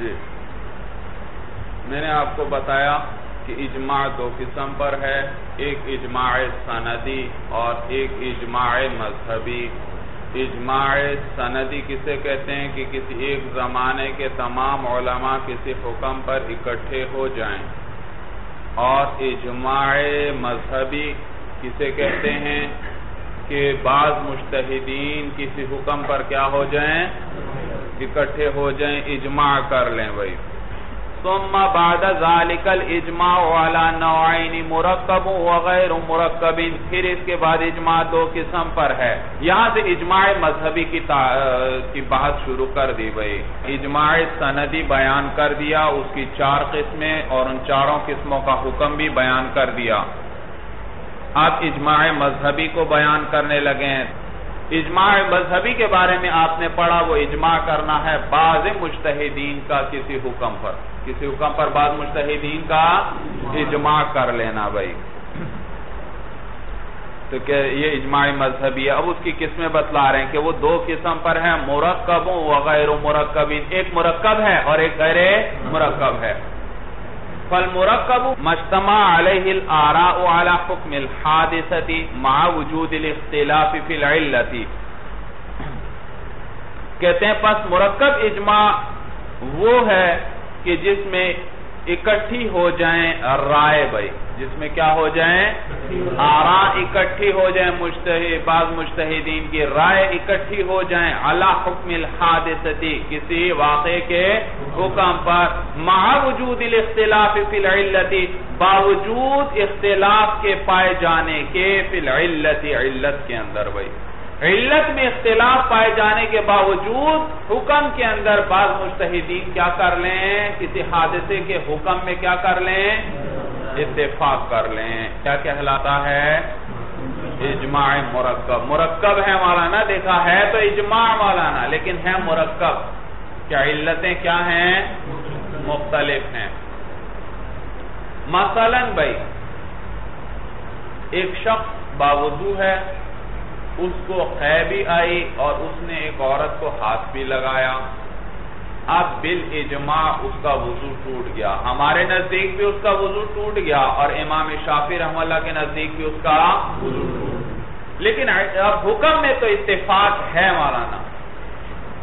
جی۔ میں نے آپ کو بتایا کہ اجماع دو قسم پر ہے، ایک اجماع سندی اور ایک اجماع مذہبی۔ اجماع سندی کسے کہتے ہیں کہ کسی ایک زمانے کے تمام علماء کسی حکم پر اکٹھے ہو جائیں۔ اور اجماع مذہبی کسے کہتے ہیں کہ بعض مشتہدین کسی حکم پر کیا ہو جائیں؟ اکٹھے ہو جائیں اجماع کر لیں بھائی۔ ثم بعد ذالک الاجماع على نوعین مرکب وغیر مرکب۔ پھر اس کے بعد اجماع دو قسم پر ہے۔ یہاں سے اجماع مذہبی کی, کی بات شروع کر دی بھئی اجماع سندی بیان کر دیا اس کی چار قسمیں اور ان چاروں قسموں کا حکم بھی بیان کر دیا۔ اب اجماع مذہبی کو بیان کرنے لگے ہیں۔ اجماع مذہبی کے بارے میں آپ نے پڑھا، وہ اجماع کرنا ہے بعض مجتہدین کا کسی حکم پر۔ کسی حکم پر بعض مجتہدین کا اجماع کر لینا بھائی۔ تو کہ یہ اجماع مذہبی ہے۔ اب اس کی قسمیں بتلا رہے ہیں کہ وہ دو قسم پر ہیں، مرکبوں وغیر مرکبین۔ ایک مرکب ہے اور ایک غیر مرکب ہے۔ فالمرکب مجتمع علیہ الاراء على حکم الحادثة مع وجود الاختلاف فی العلت. کہتے ہیں پس مرکب اجماع وہ ہے کہ جس میں اکٹھی ہو جائیں رائے بھائی۔ جس میں کیا ہو جائیں؟ آراء اکٹھی ہو جائیں مجتہد، بعض مجتہدین کی رائے اکٹھی ہو جائیں۔ علا حکم الحادثتی، کسی واقعے کے حکم پر۔ مع وجود الاختلاف فی العلتی باوجود اختلاف کے پائے جانے کے فی العلتی علت کے اندر بھائی۔ علت میں اختلاف پائے جانے کے باوجود حکم کے اندر بعض مجتہدین کیا کر لیں؟ کسی حادثے کے حکم میں کیا کر لیں؟ اتفاق کر لیں۔ کیا کہلاتا ہے؟ اجماع مرکب۔ مرکب ہے مولانا، دیکھا ہے تو اجماع مولانا، لیکن ہے مرکب۔ کیا علتیں کیا ہیں؟ مختلف ہیں۔ مثلا بھائی، ایک شخص باوضو ہے۔ اس کو خیبی آئی اور اس نے ایک عورت کو ہاتھ بھی لگایا۔ اب بالاجماع اس کا وضو ٹوٹ گیا۔ ہمارے نزدیک بھی اس کا وضو ٹوٹ گیا اور امام شافی رحم اللہ کے نزدیک بھی اس کا وضو ٹوٹ لیکن اب حکم میں تو اتفاق ہے مولانا۔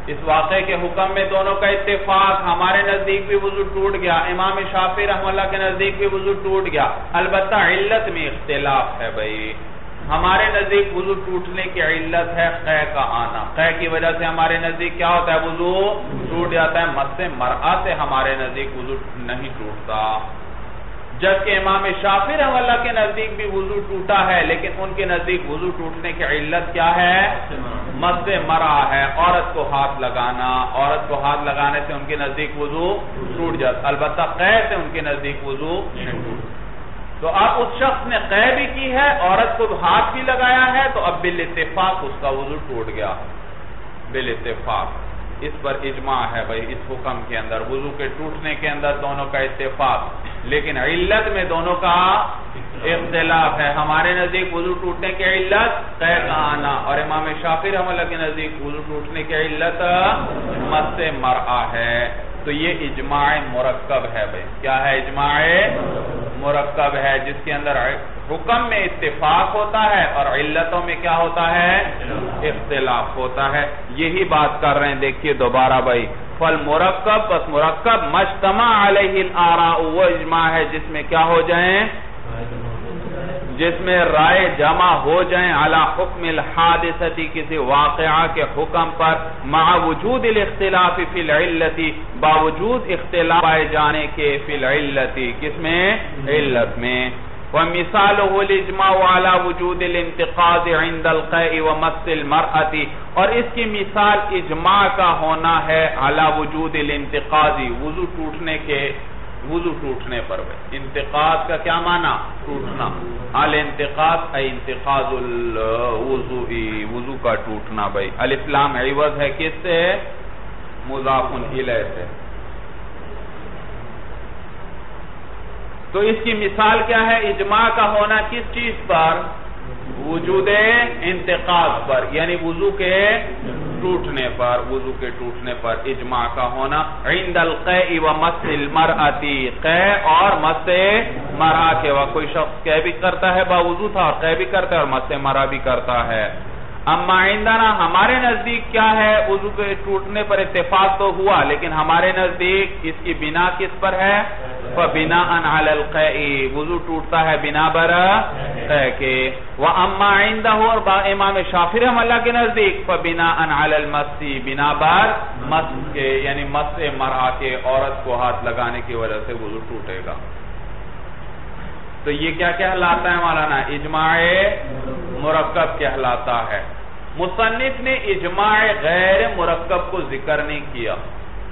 اس واقعے کے حکم میں دونوں کا اتفاق ہمارے نزدیک بھی وضو ٹوٹ گیا۔ امام شافی رحم اللہ کے نزدیک بھی وضو ٹوٹ گیا۔ البتہ علت میں اختلاف ہے بھائی۔ ہمارے نزدیک وضو ٹوٹنے کی علت ہے قے کا آنا۔ قے کی وجہ سے ہمارے نزدیک کیا ہوتا ہے؟ وضو ٹوٹ جاتا ہے۔ مد سے مرآ سے ہمارے نزدیک وضو نہیں ٹوٹتا۔ جبکہ امام شافی رحم اللہ کے نزدیک بھی وضو ٹوٹا ہے، لیکن ان کے نزدیک وضو ٹوٹنے کی علت کیا ہے؟ مد سے مرا ہے۔ عورت کو ہاتھ لگانا۔ عورت کو ہاتھ لگانے سے ان کے نزدیک وضو ٹوٹ جاتا البتہ قے سے ان کے نزدیک وضو نہیں ٹوٹتا۔ تو اب اس شخص نے قے بھی کی ہے، عورت کو ہاتھ بھی لگایا ہے، تو اب بال اتفاق اس کا وضو ٹوٹ گیا۔ بال اتفاق اس پر اجماع ہے بھائی، اس حکم کے اندر، وضو کے ٹوٹنے کے اندر دونوں کا اتفاق۔ لیکن علت میں دونوں کا اختلاف ہے۔ ہمارے نزدیک وضو ٹوٹنے کی علت قے کا آنا۔ اور امام شافی رحم اللہ کے نزدیک وضو ٹوٹنے کی علت مد سے مرآ ہے۔ تو یہ اجماع مرکب ہے بھائی۔ کیا ہے اجماع مرکب ہے؟ جس کے اندر حکم میں اتفاق ہوتا ہے اور علتوں میں کیا ہوتا ہے؟ اختلاف ہوتا ہے۔ یہی بات کر رہے ہیں، دیکھیے دوبارہ بھائی۔ فل مرکب بس مرکب، مجتمع علیہ الارا وہ اجماع ہے جس میں کیا ہو جائیں؟ جس میں رائے جمع ہو جائیں علی حکم الحادثتی کسی واقعہ کے حکم پر، مع وجود الاختلاف فی العلتی، باوجود اختلاف پائے جانے کے فی العلتی، کس میں؟ علت میں۔ وَمِثَالُهُ الْإِجْمَعُ عَلَى وُجُودِ الْانْتِقَاضِ عِنْدَ الْقَيْءِ وَمَسِّ الْمَرْأَةِ، اور اس کی مثال اجماع کا ہونا ہے عَلَى وُجُودِ الْانْتِقَاضِ وضو ٹوٹنے کے وضو ٹوٹنے پر بھائی انتقاض کا کیا معنی؟ ٹوٹنا۔ الانتقاض ای انتقاض الوضوئی وضو کا ٹوٹنا بھائی۔ الاسلام عوض ہے کس سے؟ مضاف الیہ سے۔ تو اس کی مثال کیا ہے؟ اجماع کا ہونا کس چیز پر؟ وجود انتقاب پر یعنی وضو کے ٹوٹنے پر، وضو کے ٹوٹنے پر اجماع کا ہونا۔ عند القیع و مس المرأتی قیع اور مس مرا کے وقت، کوئی شخص قیع بھی کرتا ہے با وضو تھا اور قیع بھی کرتا ہے اور مس مرا بھی کرتا ہے۔ اما عندنا ہمارے نزدیک کیا ہے؟ وضو کے ٹوٹنے پر اتفاق تو ہوا، لیکن ہمارے نزدیک اس کی بنا کس پر ہے؟ فَبِنَاءً عَلَى الْقَئِ وضو ٹوٹتا ہے بنا بر قیع کے۔ وَأَمَّا عِنْدَهُ اور امام شافر ہم اللہ کے نزدیک، فَبِنَاءً عَلَى الْمَسِّ بنا بر مس کے یعنی مس مرا کے عورت کو ہاتھ لگانے کی وجہ سے وضو ٹوٹے گا۔ تو یہ کیا کہلاتا ہے مولانا؟ اجماع مرکب کہلاتا ہے۔ مصنف نے اجماع غیر مرکب کو ذکر نہیں کیا۔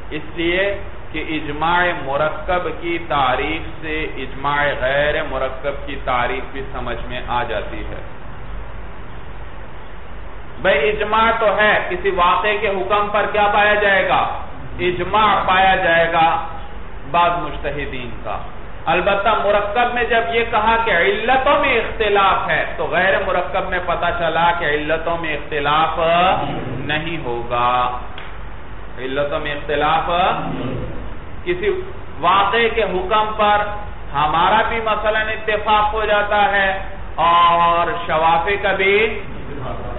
اس لیے کہ اجماع مرکب کی تعریف سے اجماع غیر مرکب کی تعریف بھی سمجھ میں آ جاتی ہے۔ بھئی اجماع تو ہے، کسی واقعے کے حکم پر کیا پایا جائے گا؟ اجماع پایا جائے گا بعض مشتہدین کا۔ البتہ مرکب میں جب یہ کہا کہ علتوں میں اختلاف ہے، تو غیر مرکب میں پتا چلا کہ علتوں میں اختلاف نہیں ہوگا۔ علتوں میں اختلاف کسی واقعے کے حکم پر ہمارا بھی مثلا اتفاق ہو جاتا ہے اور شوافی کا بھی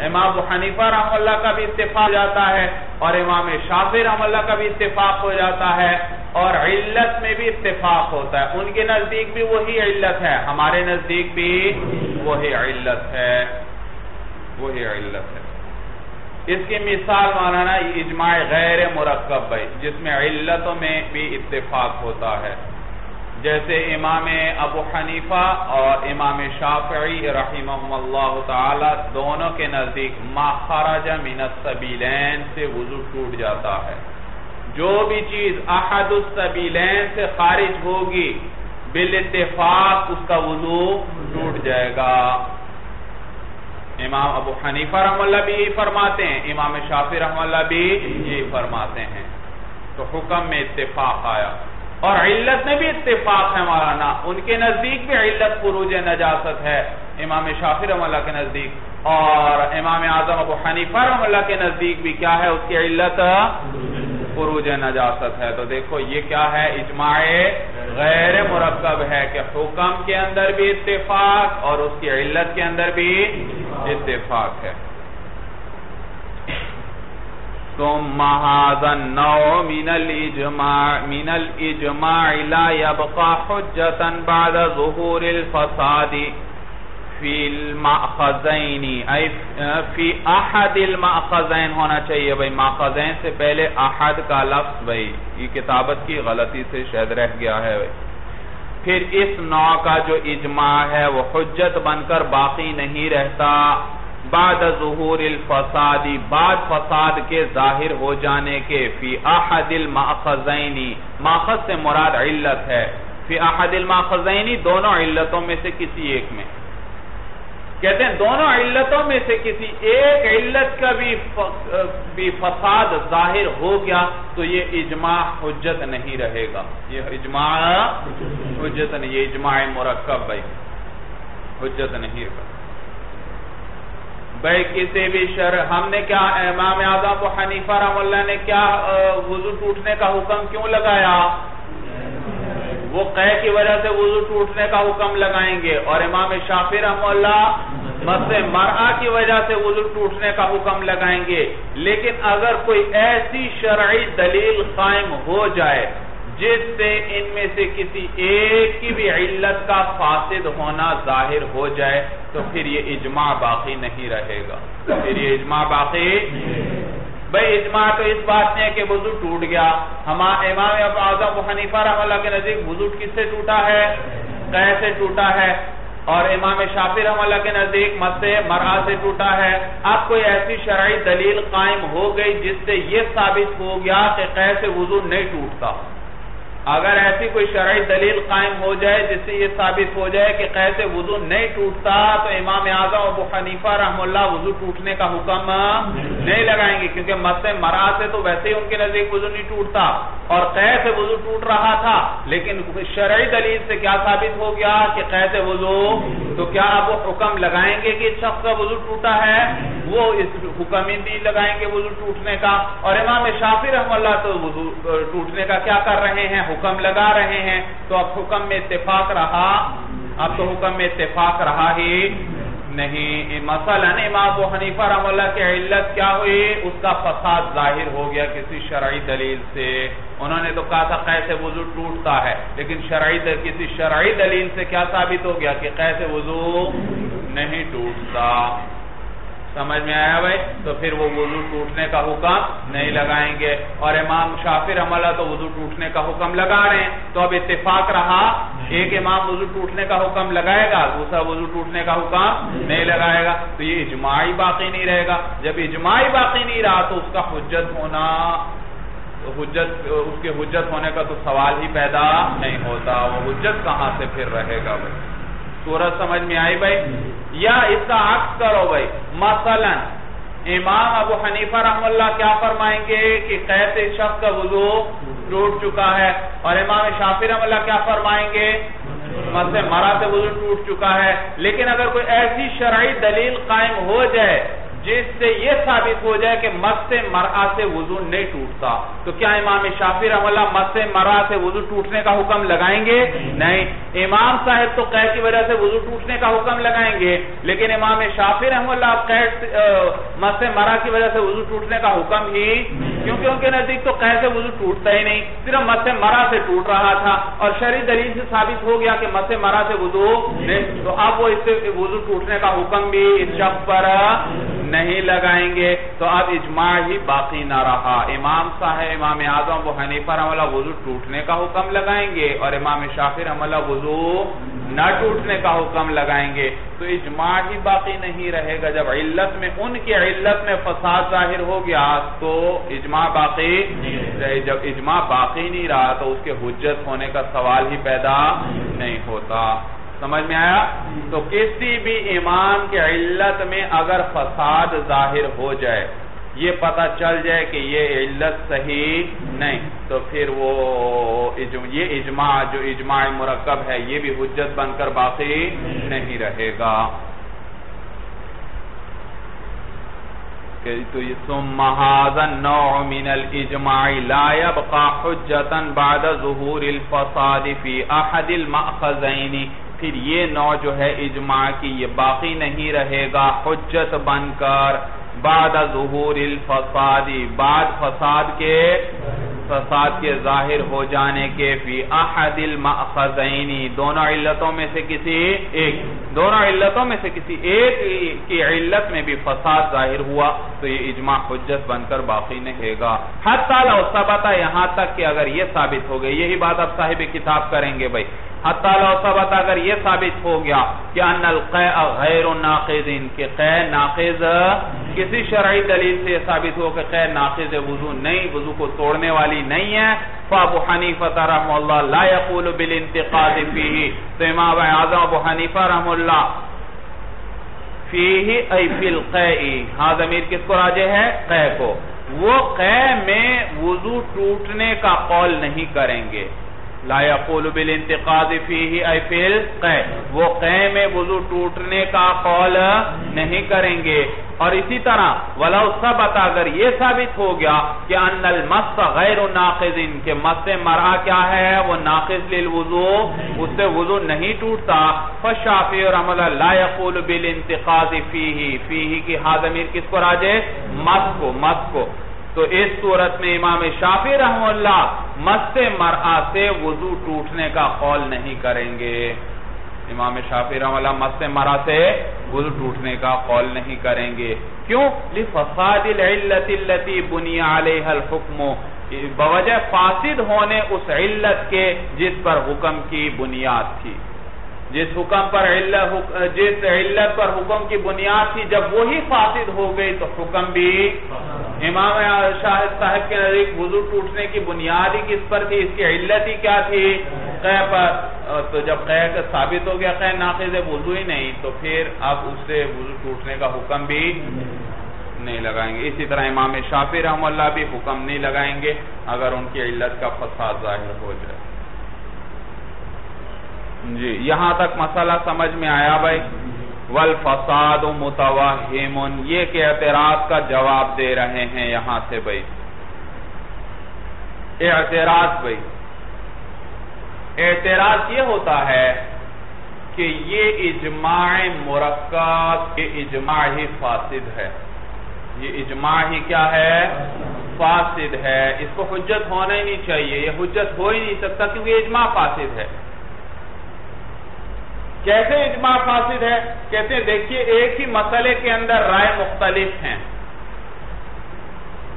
امام حنیفہ رحم اللہ کا بھی اتفاق ہو جاتا ہے اور امام شافی رحم اللہ کا بھی اتفاق ہو جاتا ہے اور علت میں بھی اتفاق ہوتا ہے۔ ان کے نزدیک بھی وہی علت ہے۔ ہمارے نزدیک بھی وہی علت ہے۔ وہی علت ہے۔ اس کی مثال مانا اجماع غیر مرکب بھائی جس میں علتوں میں بھی اتفاق ہوتا ہے۔ جیسے امام ابو حنیفہ اور امام شافعی رحمہ اللہ تعالی دونوں کے نزدیک ما خرج من السبیلین سے وضو ٹوٹ جاتا ہے۔ جو بھی چیز احد السبیلین سے خارج ہوگی، بالاتفاق اس کا وضو ٹوٹ جائے گا۔ امام ابو حنیفہ رحم اللہ بھی یہی فرماتے ہیں، امام شافی رحم اللہ بھی یہی فرماتے ہیں۔ تو حکم میں اتفاق آیا۔ اور علت میں بھی اتفاق ہے مولانا ان کے نزدیک بھی علت پروج نجاست ہے۔ امام شافی رحم اللہ کے نزدیک۔ اور امام اعظم ابو حنیفہ رحم اللہ کے نزدیک بھی کیا ہے؟ اس کی علت فروج نجاست ہے۔ تو دیکھو، یہ کیا ہے؟ اجماع غیر مرکب ہے کہ حکم کے اندر بھی اتفاق اور اس کی علت کے اندر بھی اتفاق ہے۔ ثم هذا النوع من الاجماع من الاجماع لا يبقى حجة بعد ظهور الفساد فی المأخذین فی احد المأخذین ہونا چاہیے بھئی مأخذین سے پہلے احد کا لفظ بھئی یہ کتابت کی غلطی سے شاید رہ گیا ہے بھئی پھر اس نوع کا جو اجماع ہے، وہ حجت بن کر باقی نہیں رہتا۔ بعد ظہور الفسادی بعد فساد کے ظاہر ہو جانے کے فی احد المأخذین ماخذ سے مراد علت ہے۔ فی احد المأخذین دونوں علتوں میں سے کسی ایک میں۔ کہتے ہیں دونوں علتوں میں سے کسی ایک علت کا بھی فساد ظاہر ہو گیا تو یہ اجماع حجت نہیں رہے گا۔ یہ اجماع حجت نہیں، یہ اجماع مرکب بھائی حجت نہیں رہے بھائی، کسی بھی شر ہم نے کیا امام اعظم و حنیفہ رحم اللہ نے کیا وضو ٹوٹنے کا حکم کیوں لگایا؟ وہ قہ کی وجہ سے وضو ٹوٹنے کا حکم لگائیں گے۔ اور امام شافی رحم اللہ مس مرآ کی وجہ سے وضو ٹوٹنے کا حکم لگائیں گے۔ لیکن اگر کوئی ایسی شرعی دلیل قائم ہو جائے جس سے ان میں سے کسی ایک کی بھی علت کا فاسد ہونا ظاہر ہو جائے تو پھر یہ اجماع باقی نہیں رہے گا۔ پھر یہ اجماع باقی بھئی اجماع تو اس بات میں کہ وضو ٹوٹ گیا۔ امام ابو اعظم و حنیفہ رحم اللہ کے نزدیک وضو کس سے ٹوٹا ہے؟ قہ سے ٹوٹا ہے۔ اور امام شافی رحم اللہ کے نزدیک مت سے مرآ سے ٹوٹا ہے۔ اب کوئی ایسی شرعی دلیل قائم ہو گئی جس سے یہ ثابت ہو گیا کہ قہ سے وضو نہیں ٹوٹتا۔ اگر ایسی کوئی شرعی دلیل قائم ہو جائے جس سے یہ ثابت ہو جائے کہ قید وضو نہیں ٹوٹتا، تو امام اعظم ابو حنیفہ رحم اللہ وضو ٹوٹنے کا حکم نہیں لگائیں گے، کیونکہ مس مرا سے تو ویسے ہی ان کے نزدیک وضو نہیں ٹوٹتا۔ اور قید سے وضو ٹوٹ رہا تھا، لیکن شرعی دلیل سے کیا ثابت ہو گیا کہ قید وضو؟ تو کیا آپ وہ حکم لگائیں گے کہ شخص کا وضو ٹوٹا ہے؟ وہ اس حکم ہی نہیں لگائیں گے وضو ٹوٹنے کا۔ اور امام شافی رحم اللہ تو وضو ٹوٹنے کا کیا کر رہے ہیں؟ حکم لگا رہے ہیں۔ تو اب حکم میں اتفاق رہا۔ اب تو حکم میں اتفاق رہا ہی نہیں۔ مثلا امام ابو حنیفہ رحم اللہ کی علت کیا ہوئی؟ اس کا فساد ظاہر ہو گیا کسی شرعی دلیل سے۔ انہوں نے تو کہا تھا قیس وضو ٹوٹتا ہے۔ لیکن شرعی کسی شرعی دلیل سے کیا ثابت ہو گیا کہ قیس وضو نہیں ٹوٹتا؟ سمجھ میں آیا بھائی؟ تو پھر وہ وضو ٹوٹنے کا حکم نہیں لگائیں گے۔ اور امام شافر عملہ تو وضو ٹوٹنے کا حکم لگا رہے ہیں۔ تو اب اتفاق رہا۔ ایک امام وضو ٹوٹنے کا حکم لگائے گا، دوسرا وضو ٹوٹنے کا حکم نہیں لگائے گا۔ تو یہ اجماعی باقی نہیں رہے گا۔ جب اجماعی باقی نہیں رہا تو اس کا حجت ہونا حجت، اس کے حجت ہونے کا تو سوال ہی پیدا نہیں ہوتا۔ وہ حجت کہاں سے پھر رہے گا بھائی؟ سورج سمجھ میں آئی بھائی؟ یا اس کا عکس کرو بھائی، مثلا امام ابو حنیفہ رحم اللہ کیا فرمائیں گے کہ قید شخص کا وضو ٹوٹ چکا ہے، اور امام شافی رحم اللہ کیا فرمائیں گے؟ مثلا مرا سے وضو ٹوٹ چکا ہے۔ لیکن اگر کوئی ایسی شرعی دلیل قائم ہو جائے جس سے یہ ثابت ہو جائے کہ مس مرا سے وضو نہیں ٹوٹتا۔ تو کیا امام شافی رحم اللہ مس مرا سے وضو ٹوٹنے کا حکم لگائیں گے؟ نہیں۔ امام صاحب تو قید کی وجہ سے وضو ٹوٹنے کا حکم لگائیں گے، لیکن امام شافی رحم اللہ قید مس مرا کی وجہ سے وضو ٹوٹنے کا حکم ہی کیونکہ ان کے نزدیک تو قید سے وضو ٹوٹتا ہی نہیں، صرف مس مرا سے ٹوٹ رہا تھا۔ اور شرعی دلیل سے ثابت ہو گیا کہ مس مرا سے وضو تو اب وہ اس سے وضو ٹوٹنے کا حکم بھی اس شخص پر نہیں۔ نہیں لگائیں گے، تو اب اجماع ہی باقی نہ رہا۔ امام صاحب، امام اعظم، وہ حنیفہ رحم اللہ وضو ٹوٹنے کا حکم لگائیں گے اور امام شافی رحم اللہ وضو نہ ٹوٹنے کا حکم لگائیں گے۔ تو اجماع ہی باقی نہیں رہے گا۔ جب علت میں، ان کی علت میں فساد ظاہر ہو گیا، تو اجماع باقی جب اجماع باقی نہیں رہا، تو اس کے حجت ہونے کا سوال ہی پیدا نہیں ہوتا۔ سمجھ میں آیا؟ تو کسی بھی امام کے علت میں اگر فساد ظاہر ہو جائے، یہ پتا چل جائے کہ یہ علت صحیح نہیں، تو پھر وہ یہ اجماع جو اجماع مرکب ہے، یہ بھی حجت بن کر باقی نہیں رہے گا۔ ثم هذا النوع من الاجماع لا يبقى حجتا بعد ظهور الفساد في احد المأخذين. پھر یہ نوع جو ہے اجماع کی یہ باقی نہیں رہے گا، حجت بن کر بعد ظہور الفسادی بعد فساد کے فساد کے ظاہر ہو جانے کے فی احد المأخذینی دونوں علتوں میں سے کسی ایک، دونوں علتوں میں سے کسی ایک کی علت میں بھی فساد ظاہر ہوا تو یہ اجماع حجت بن کر باقی نہیں گا۔ حتی لو ثبتا یہاں تک کہ اگر یہ ثابت ہو گئے یہی بات اب صاحب کتاب کریں گے بھائی۔ حتی لو ثبت اگر یہ ثابت ہو گیا کہ ان القیع غیر ناقضین، کہ قیع ناقض کسی شرعی دلیل سے یہ ثابت ہو کہ قیع ناقض وضو نہیں، وضو کو توڑنے والی نہیں ہے فابو حنیفہ رحم اللہ لا یقول بالانتقاد فیہی تو امام اعظم ابو حنیفہ رحم اللہ فیہی ای فی القیعی ہاں ضمیر کس کو راجے ہے؟ قیع کو۔ وہ قیع میں وضو ٹوٹنے کا قول نہیں کریں گے۔ لا يقول بالانتقاد فيه اي في القي وہ قے میں وضو ٹوٹنے کا قول نہیں کریں گے. اور اسی طرح ولو ثبت اگر یہ ثابت ہو گیا کہ ان المس غیر ناقض، کہ مس مرا کیا ہے، وہ ناقض للوضو، اس سے وضو نہیں ٹوٹتا. فشافی اور عمل لا يقول بالانتقاد فيه فيه کی حاضمیر کس کو راجے؟ مس کو مس کو. تو اس صورت میں امام شافی رحم اللہ مست مرآ سے وضو ٹوٹنے کا قول نہیں کریں گے۔ امام شافی رحم اللہ مست مرآ سے وضو ٹوٹنے کا قول نہیں کریں گے۔ کیوں؟ لفساد العلت اللتی بنی علیہ الحکم۔ بوجہ فاسد ہونے اس علت کے جس پر حکم کی بنیاد تھی۔ جس حکم پر جس علت پر حکم کی بنیاد تھی، جب وہی فاسد ہو گئی تو حکم بھی امام شاہد صاحب کے نزدیک وضو ٹوٹنے کی بنیادی کس پر تھی؟ اس کی علت ہی کیا تھی؟ قہ پر تو جب قہ ثابت ہو گیا قہ ناقض وضو ہی نہیں، تو پھر اب اس سے وضو ٹوٹنے کا حکم بھی نہیں لگائیں گے۔ اسی طرح امام شافی رحم اللہ بھی حکم نہیں لگائیں گے اگر ان کی علت کا فساد ظاہر ہو جائے۔ جی یہاں تک مسئلہ سمجھ میں آیا بھائی؟ والفساد متوہم یہ کہ اعتراض کا جواب دے رہے ہیں یہاں سے بھائی۔ اعتراض بھائی۔ اعتراض یہ ہوتا ہے کہ یہ اجماع مرکب، یہ اجماع ہی فاسد ہے۔ یہ اجماع ہی کیا ہے؟ فاسد ہے۔ اس کو حجت ہونا ہی نہیں چاہیے، یہ حجت ہو ہی نہیں سکتا کیونکہ اجماع فاسد ہے۔ کیسے اجماع فاسد ہے، کہتے ہیں، دیکھیے، ایک ہی مسئلے کے اندر رائے مختلف ہیں۔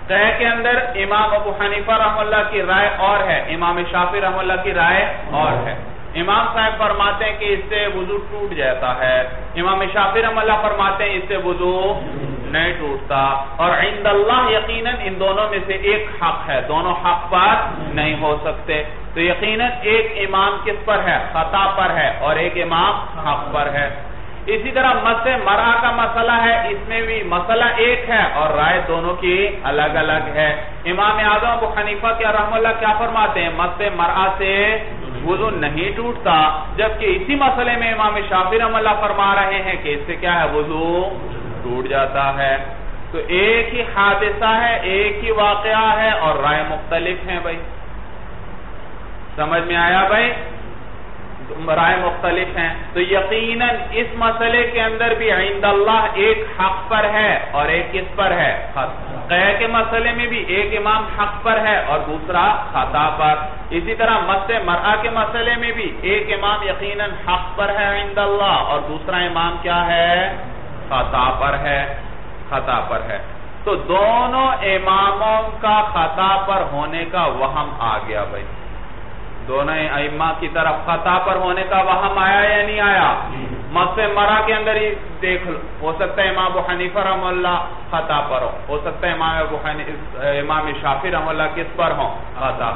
طے کے اندر امام ابو حنیفہ رحم اللہ کی رائے اور ہے، امام شافی رحم اللہ کی رائے اور ہے۔ امام صاحب فرماتے ہیں کہ اس سے وضو ٹوٹ جاتا ہے۔ امام شافی رحم اللہ فرماتے ہیں اس سے وضو نہیں ٹوٹتا۔ اور عند اللہ یقیناً ان دونوں میں سے ایک حق ہے، دونوں حق پر نہیں ہو سکتے۔ تو یقیناً ایک امام کس پر ہے؟ خطا پر ہے اور ایک امام حق پر ہے۔ اسی طرح مس مرا کا مسئلہ ہے، اس میں بھی مسئلہ ایک ہے اور رائے دونوں کی الگ الگ ہے۔ امام اعظم ابو حنیفہ کیا رحم اللہ کیا فرماتے ہیں؟ مس مرا سے وضو نہیں ٹوٹتا، جبکہ اسی مسئلے میں امام شافی رحم اللہ فرما رہے ہیں کہ اس سے کیا ہے؟ وضو ٹوٹ جاتا ہے۔ تو ایک ہی حادثہ ہے، ایک ہی واقعہ ہے اور رائے مختلف ہیں بھائی۔ سمجھ میں آیا بھائی؟ رائے مختلف ہیں۔ تو یقیناً اس مسئلے کے اندر بھی عند اللہ ایک حق پر ہے اور ایک کس پر ہے؟ قہ کے مسئلے میں بھی ایک امام حق پر ہے اور دوسرا خطا پر۔ اسی طرح مس مرآ کے مسئلے میں بھی ایک امام یقیناً حق پر ہے عند اللہ اور دوسرا امام کیا ہے؟ خطا پر ہے، خطا پر ہے۔ تو دونوں اماموں کا خطا پر ہونے کا وہم آ گیا بھائی۔ دونوں ائمہ کی طرف خطا پر ہونے کا وہم آیا یا نہیں آیا؟ مس مرا کے اندر ہی دیکھ لو۔ ہو سکتا ہے امام ابو حنیفہ رحم اللہ خطا پر ہو ہو سکتا ہے امام ابو امام شافی رحم اللہ کس پر ہوں؟ خطا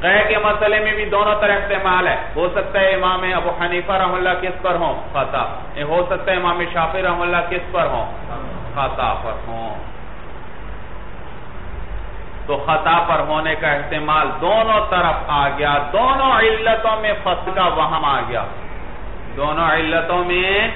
قہ کے مسئلے میں بھی دونوں طرح استعمال ہے۔ ہو سکتا ہے امام ابو حنیفہ رحم اللہ کس پر ہوں؟ خطا ہو سکتا ہے امام شافی رحم اللہ کس پر ہوں؟ خطا پر ہوں۔ تو خطا پر ہونے کا استعمال دونوں طرف آ گیا۔ دونوں علتوں میں فصل کا وہم آ گیا۔ دونوں علتوں میں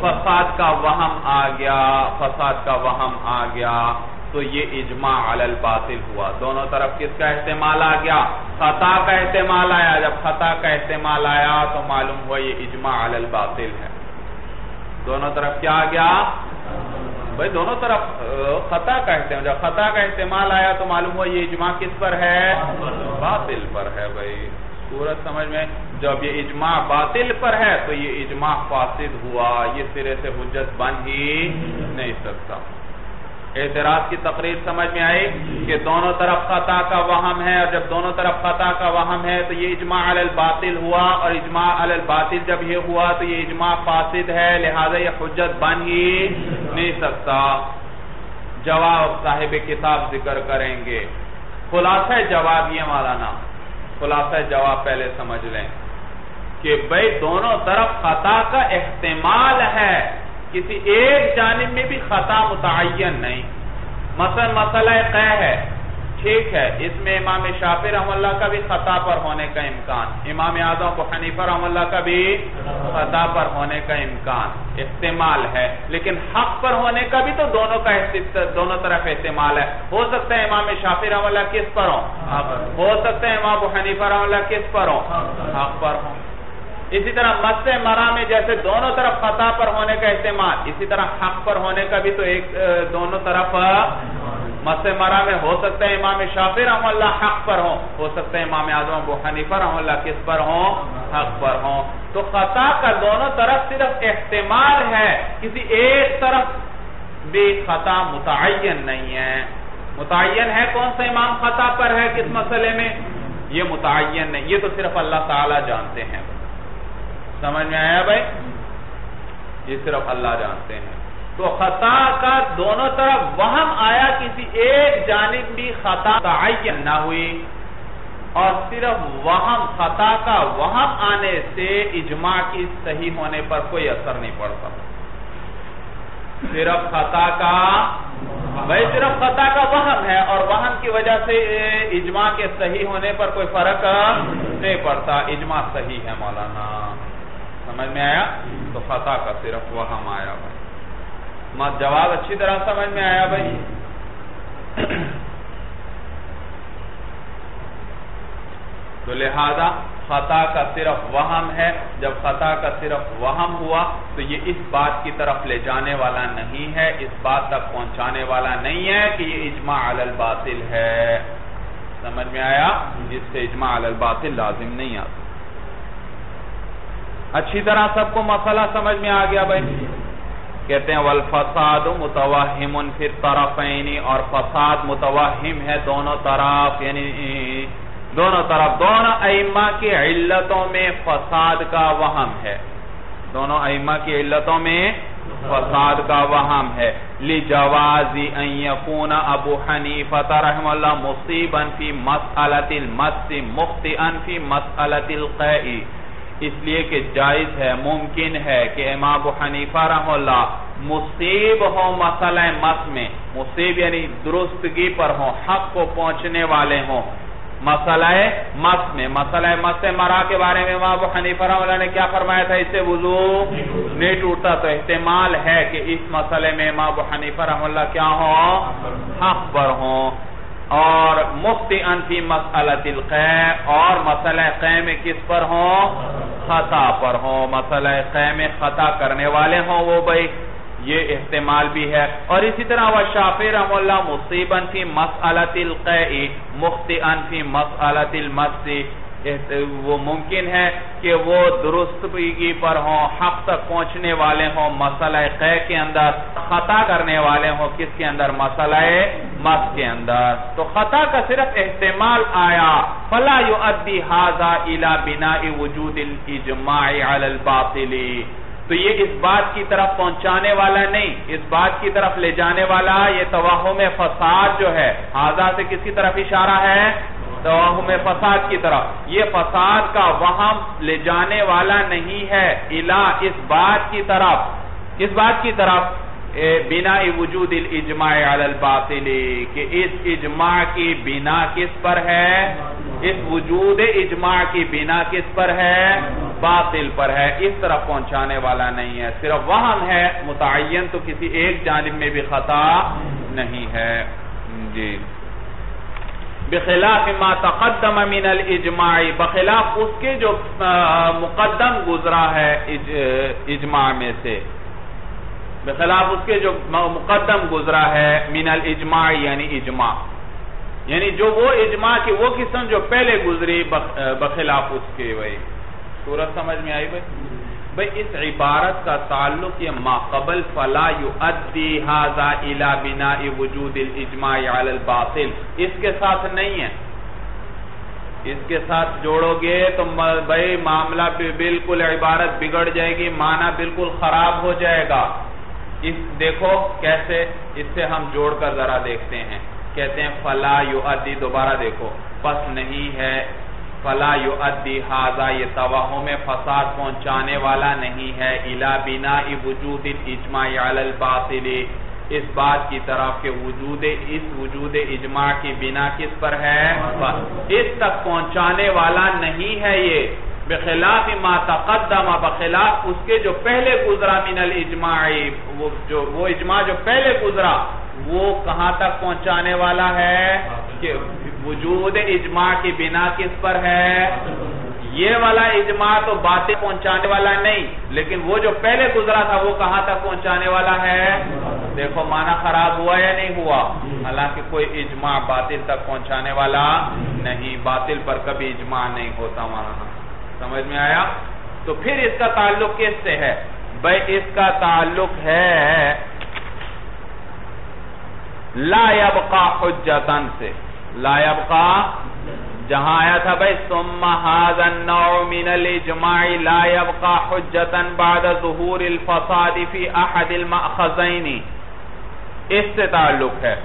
فساد کا وہم آ گیا، فساد کا وہم آ گیا۔ تو یہ اجماع علی الباطل ہوا۔ دونوں طرف کس کا استعمال آ گیا؟ خطا کا استعمال آیا۔ جب خطا کا استعمال آیا تو معلوم ہوا یہ اجماع علی الباطل ہے۔ دونوں طرف کیا آ گیا؟ بھائی دونوں طرف خطا کا استعمال جب خطا کا استعمال آیا تو معلوم ہوا یہ اجماع کس پر ہے؟ باطل پر ہے بھائی۔ صورت سمجھ میں جب یہ اجماع باطل پر ہے تو یہ اجماع فاسد ہوا، یہ سرے سے حجت بن ہی نہیں سکتا۔ اعتراض کی تقریر سمجھ میں آئی کہ دونوں طرف خطا کا وہم ہے اور جب دونوں طرف خطا کا وہم ہے تو یہ اجماع علی الباطل ہوا اور اجماع علی الباطل جب یہ ہوا تو یہ اجماع فاسد ہے، لہذا یہ حجت بن ہی نہیں سکتا۔ جواب صاحب کتاب ذکر کریں گے۔ خلاصہ جواب یہ مولانا خلاصہ جواب پہلے سمجھ لیں۔ کہ بھائی دونوں طرف خطا کا احتمال ہے۔ کسی ایک جانب میں بھی خطا متعین نہیں۔ مثلا مسئلہ قہ ہے۔ ٹھیک ہے اس میں امام شافی رحم اللہ کا بھی خطا پر ہونے کا امکان۔ امام اعظم کو حنیفہ رحم اللہ کا بھی خطا پر ہونے کا امکان استعمال ہے۔ لیکن حق پر ہونے کا بھی تو دونوں کا دونوں طرف استعمال ہے۔ ہو سکتا ہے امام شافی رحم اللہ کس پر ہوں؟ ہو سکتا ہے امام حنیفہ رحم اللہ کس پر ہوں؟ حق پر ہوں۔ اسی طرح مس مرا میں جیسے دونوں طرف خطا پر ہونے کا استعمال اسی طرح حق پر ہونے کا بھی تو ایک دونوں طرف مس مرا میں ہو سکتا ہے امام شافی رحم اللہ حق پر ہوں، ہو سکتا ہے امام اعظم ابو حنیفہ رحم اللہ کس پر ہوں؟ حق پر ہوں۔ تو خطا کا دونوں طرف صرف احتمال ہے، کسی ایک طرف بھی خطا متعین نہیں ہے۔ متعین ہے کون سا امام خطا پر ہے؟ کس مسئلے میں؟ یہ متعین نہیں، یہ تو صرف اللہ تعالی جانتے ہیں۔ سمجھ میں آیا بھائی؟ یہ صرف اللہ جانتے ہیں۔ تو خطا کا دونوں طرف وہم آیا کسی ایک جانب بھی خطا تعین نہ ہوئی۔ اور صرف وہم، خطا کا وہم آنے سے اجماع کی صحیح ہونے پر کوئی اثر نہیں پڑتا۔ صرف خطا کا، بھائی صرف خطا کا وہم ہے اور وہم کی وجہ سے اجماع کے صحیح ہونے پر کوئی فرق نہیں پڑتا۔ اجماع صحیح ہے مولانا۔ سمجھ میں آیا؟ تو خطا کا صرف وہم آیا بھائی۔ جواب اچھی طرح سمجھ میں آیا بھائی۔ تو لہذا خطا کا صرف وہم ہے۔ جب خطا کا صرف وہم ہوا، تو یہ اس بات کی طرف لے جانے والا نہیں ہے، اس بات تک پہنچانے والا نہیں ہے کہ یہ اجماع علی الباطل ہے۔ سمجھ میں آیا؟ جس سے اجماع علی الباطل لازم نہیں آتا۔ اچھی طرح سب کو مسئلہ سمجھ میں آ گیا بھائی۔ کہتے ہیں، والفساد متوہم فی الطرفین، اور فساد متوہم ہے دونوں طرف یعنی دونوں طرف، دونوں ائمہ کی علتوں میں فساد کا وہم ہے۔ دونوں ائمہ کی علتوں میں فساد کا وہم ہے۔ لِجَوَازِ أَن يَكُونَ أَبُو حَنِيفَةَ رحم اللہ مصیبا فی مسئلت المس مخطئا فی مسئلت القیئی اس لیے کہ جائز ہے، ممکن ہے کہ امام ابو حنیفہ رحم اللہ مصیب ہو مسئلہ مس میں، مصیب یعنی درستگی پر ہوں، حق کو پہنچنے والے ہوں۔ مسئلہ مس میں مسئلہ مس مرا کے بارے میں ابو حنیفہ رحم اللہ نے کیا فرمایا تھا؟ اس سے وضو نہیں ٹوٹتا۔ تو احتمال ہے کہ اس مسئلے میں امام ابو حنیفہ رحم اللہ کیا ہو حق پر ہوں۔ اور مفتی انفی مسئلت القیم، اور مسئلہ قیم کس پر ہوں؟ خطا پر ہوں۔ مسئلہ قیم خطا کرنے والے ہوں وہ بھئی یہ احتمال بھی ہے۔ اور اسی طرح وہ شافی رحم اللہ مصیبن فی مسئلت القی مختی انفی مسئلت المسی وہ ممکن ہے کہ وہ درست پر ہوں، حق تک پہنچنے والے ہوں، مسئلہ قے کے اندر، خطا کرنے والے ہوں، کس کے اندر؟ مسئلہ مس کے اندر۔ تو خطا کا صرف احتمال آیا، فلا یؤدی حاضا الى بناء وجود الاجماع علی الباطلی تو یہ اس بات کی طرف پہنچانے والا نہیں، اس بات کی طرف لے جانے والا، یہ توہم فساد جو ہے حاضا سے کس کی طرف اشارہ ہے؟ توہم فساد کی طرف یہ فساد کا وہم لے جانے والا نہیں ہے۔ الہ، اس بات کی طرف۔ اس بات کی طرف بنا وجود الاجماع علی الباطل، کہ اس اجماع کی بنا کس پر ہے؟ اس وجود اجماع کی بنا کس پر ہے؟ باطل پر ہے۔ اس طرف پہنچانے والا نہیں ہے۔ صرف وہم ہے۔ متعین تو کسی ایک جانب میں بھی خطا نہیں ہے۔ جی۔ بخلاف ما تقدم من الاجماع، بخلاف اس کے جو مقدم گزرا ہے اجماع میں سے۔ بخلاف اس کے جو مقدم گزرا ہے من الاجماع یعنی اجماع۔ یعنی جو وہ اجماع کی وہ قسم جو پہلے گزری بخلاف اس کے، بھائی۔ صورت سمجھ میں آئی بھائی؟ بھئی اس عبارت کا تعلق یہ ما قبل فلا یؤدی حاضا الى بناء وجود الاجماع علی الباطل۔ اس کے ساتھ نہیں ہے۔ اس کے ساتھ جوڑو گے تو بھئی معاملہ بالکل عبارت بگڑ جائے گی، معنی بالکل خراب ہو جائے گا۔ اس دیکھو کیسے اس سے ہم جوڑ کر ذرا دیکھتے ہیں۔ کہتے ہیں فلا یؤدی، دوبارہ دیکھو۔ پس نہیں ہے۔ فلا یؤدی حاضا یہ توہم فساد پہنچانے والا نہیں ہے الہ بنا وجود اجماع علی الباطل۔ اس بات کی طرف کہ وجود، اس وجود اجماع کی بنا کس پر ہے؟ اس تک پہنچانے والا نہیں ہے یہ۔ بخلاف ما تقدم، بخلاف اس کے جو پہلے گزرا من الاجماع وہ اجماع جو پہلے گزرا، وہ کہاں تک پہنچانے والا ہے؟ کہ وجود اجماع کی بنا کس پر ہے؟ یہ والا اجماع تو باتیں پہنچانے والا نہیں، لیکن وہ جو پہلے گزرا تھا وہ کہاں تک پہنچانے والا ہے؟ دیکھو معنی خراب ہوا یا نہیں ہوا؟ حالانکہ کوئی اجماع باطل تک پہنچانے والا نہیں، باطل پر کبھی اجماع نہیں ہوتا مانا۔ سمجھ میں آیا؟ تو پھر اس کا تعلق کس سے ہے؟ بھائی اس کا تعلق ہے لا یبقا حجتن سے۔ لا یبقا جہاں آیا تھا بھائی، ثم هذا النوع من الاجماع لا يبقى حجتا بعد ظهور الفساد في احد المأخذين۔ اس سے تعلق ہے۔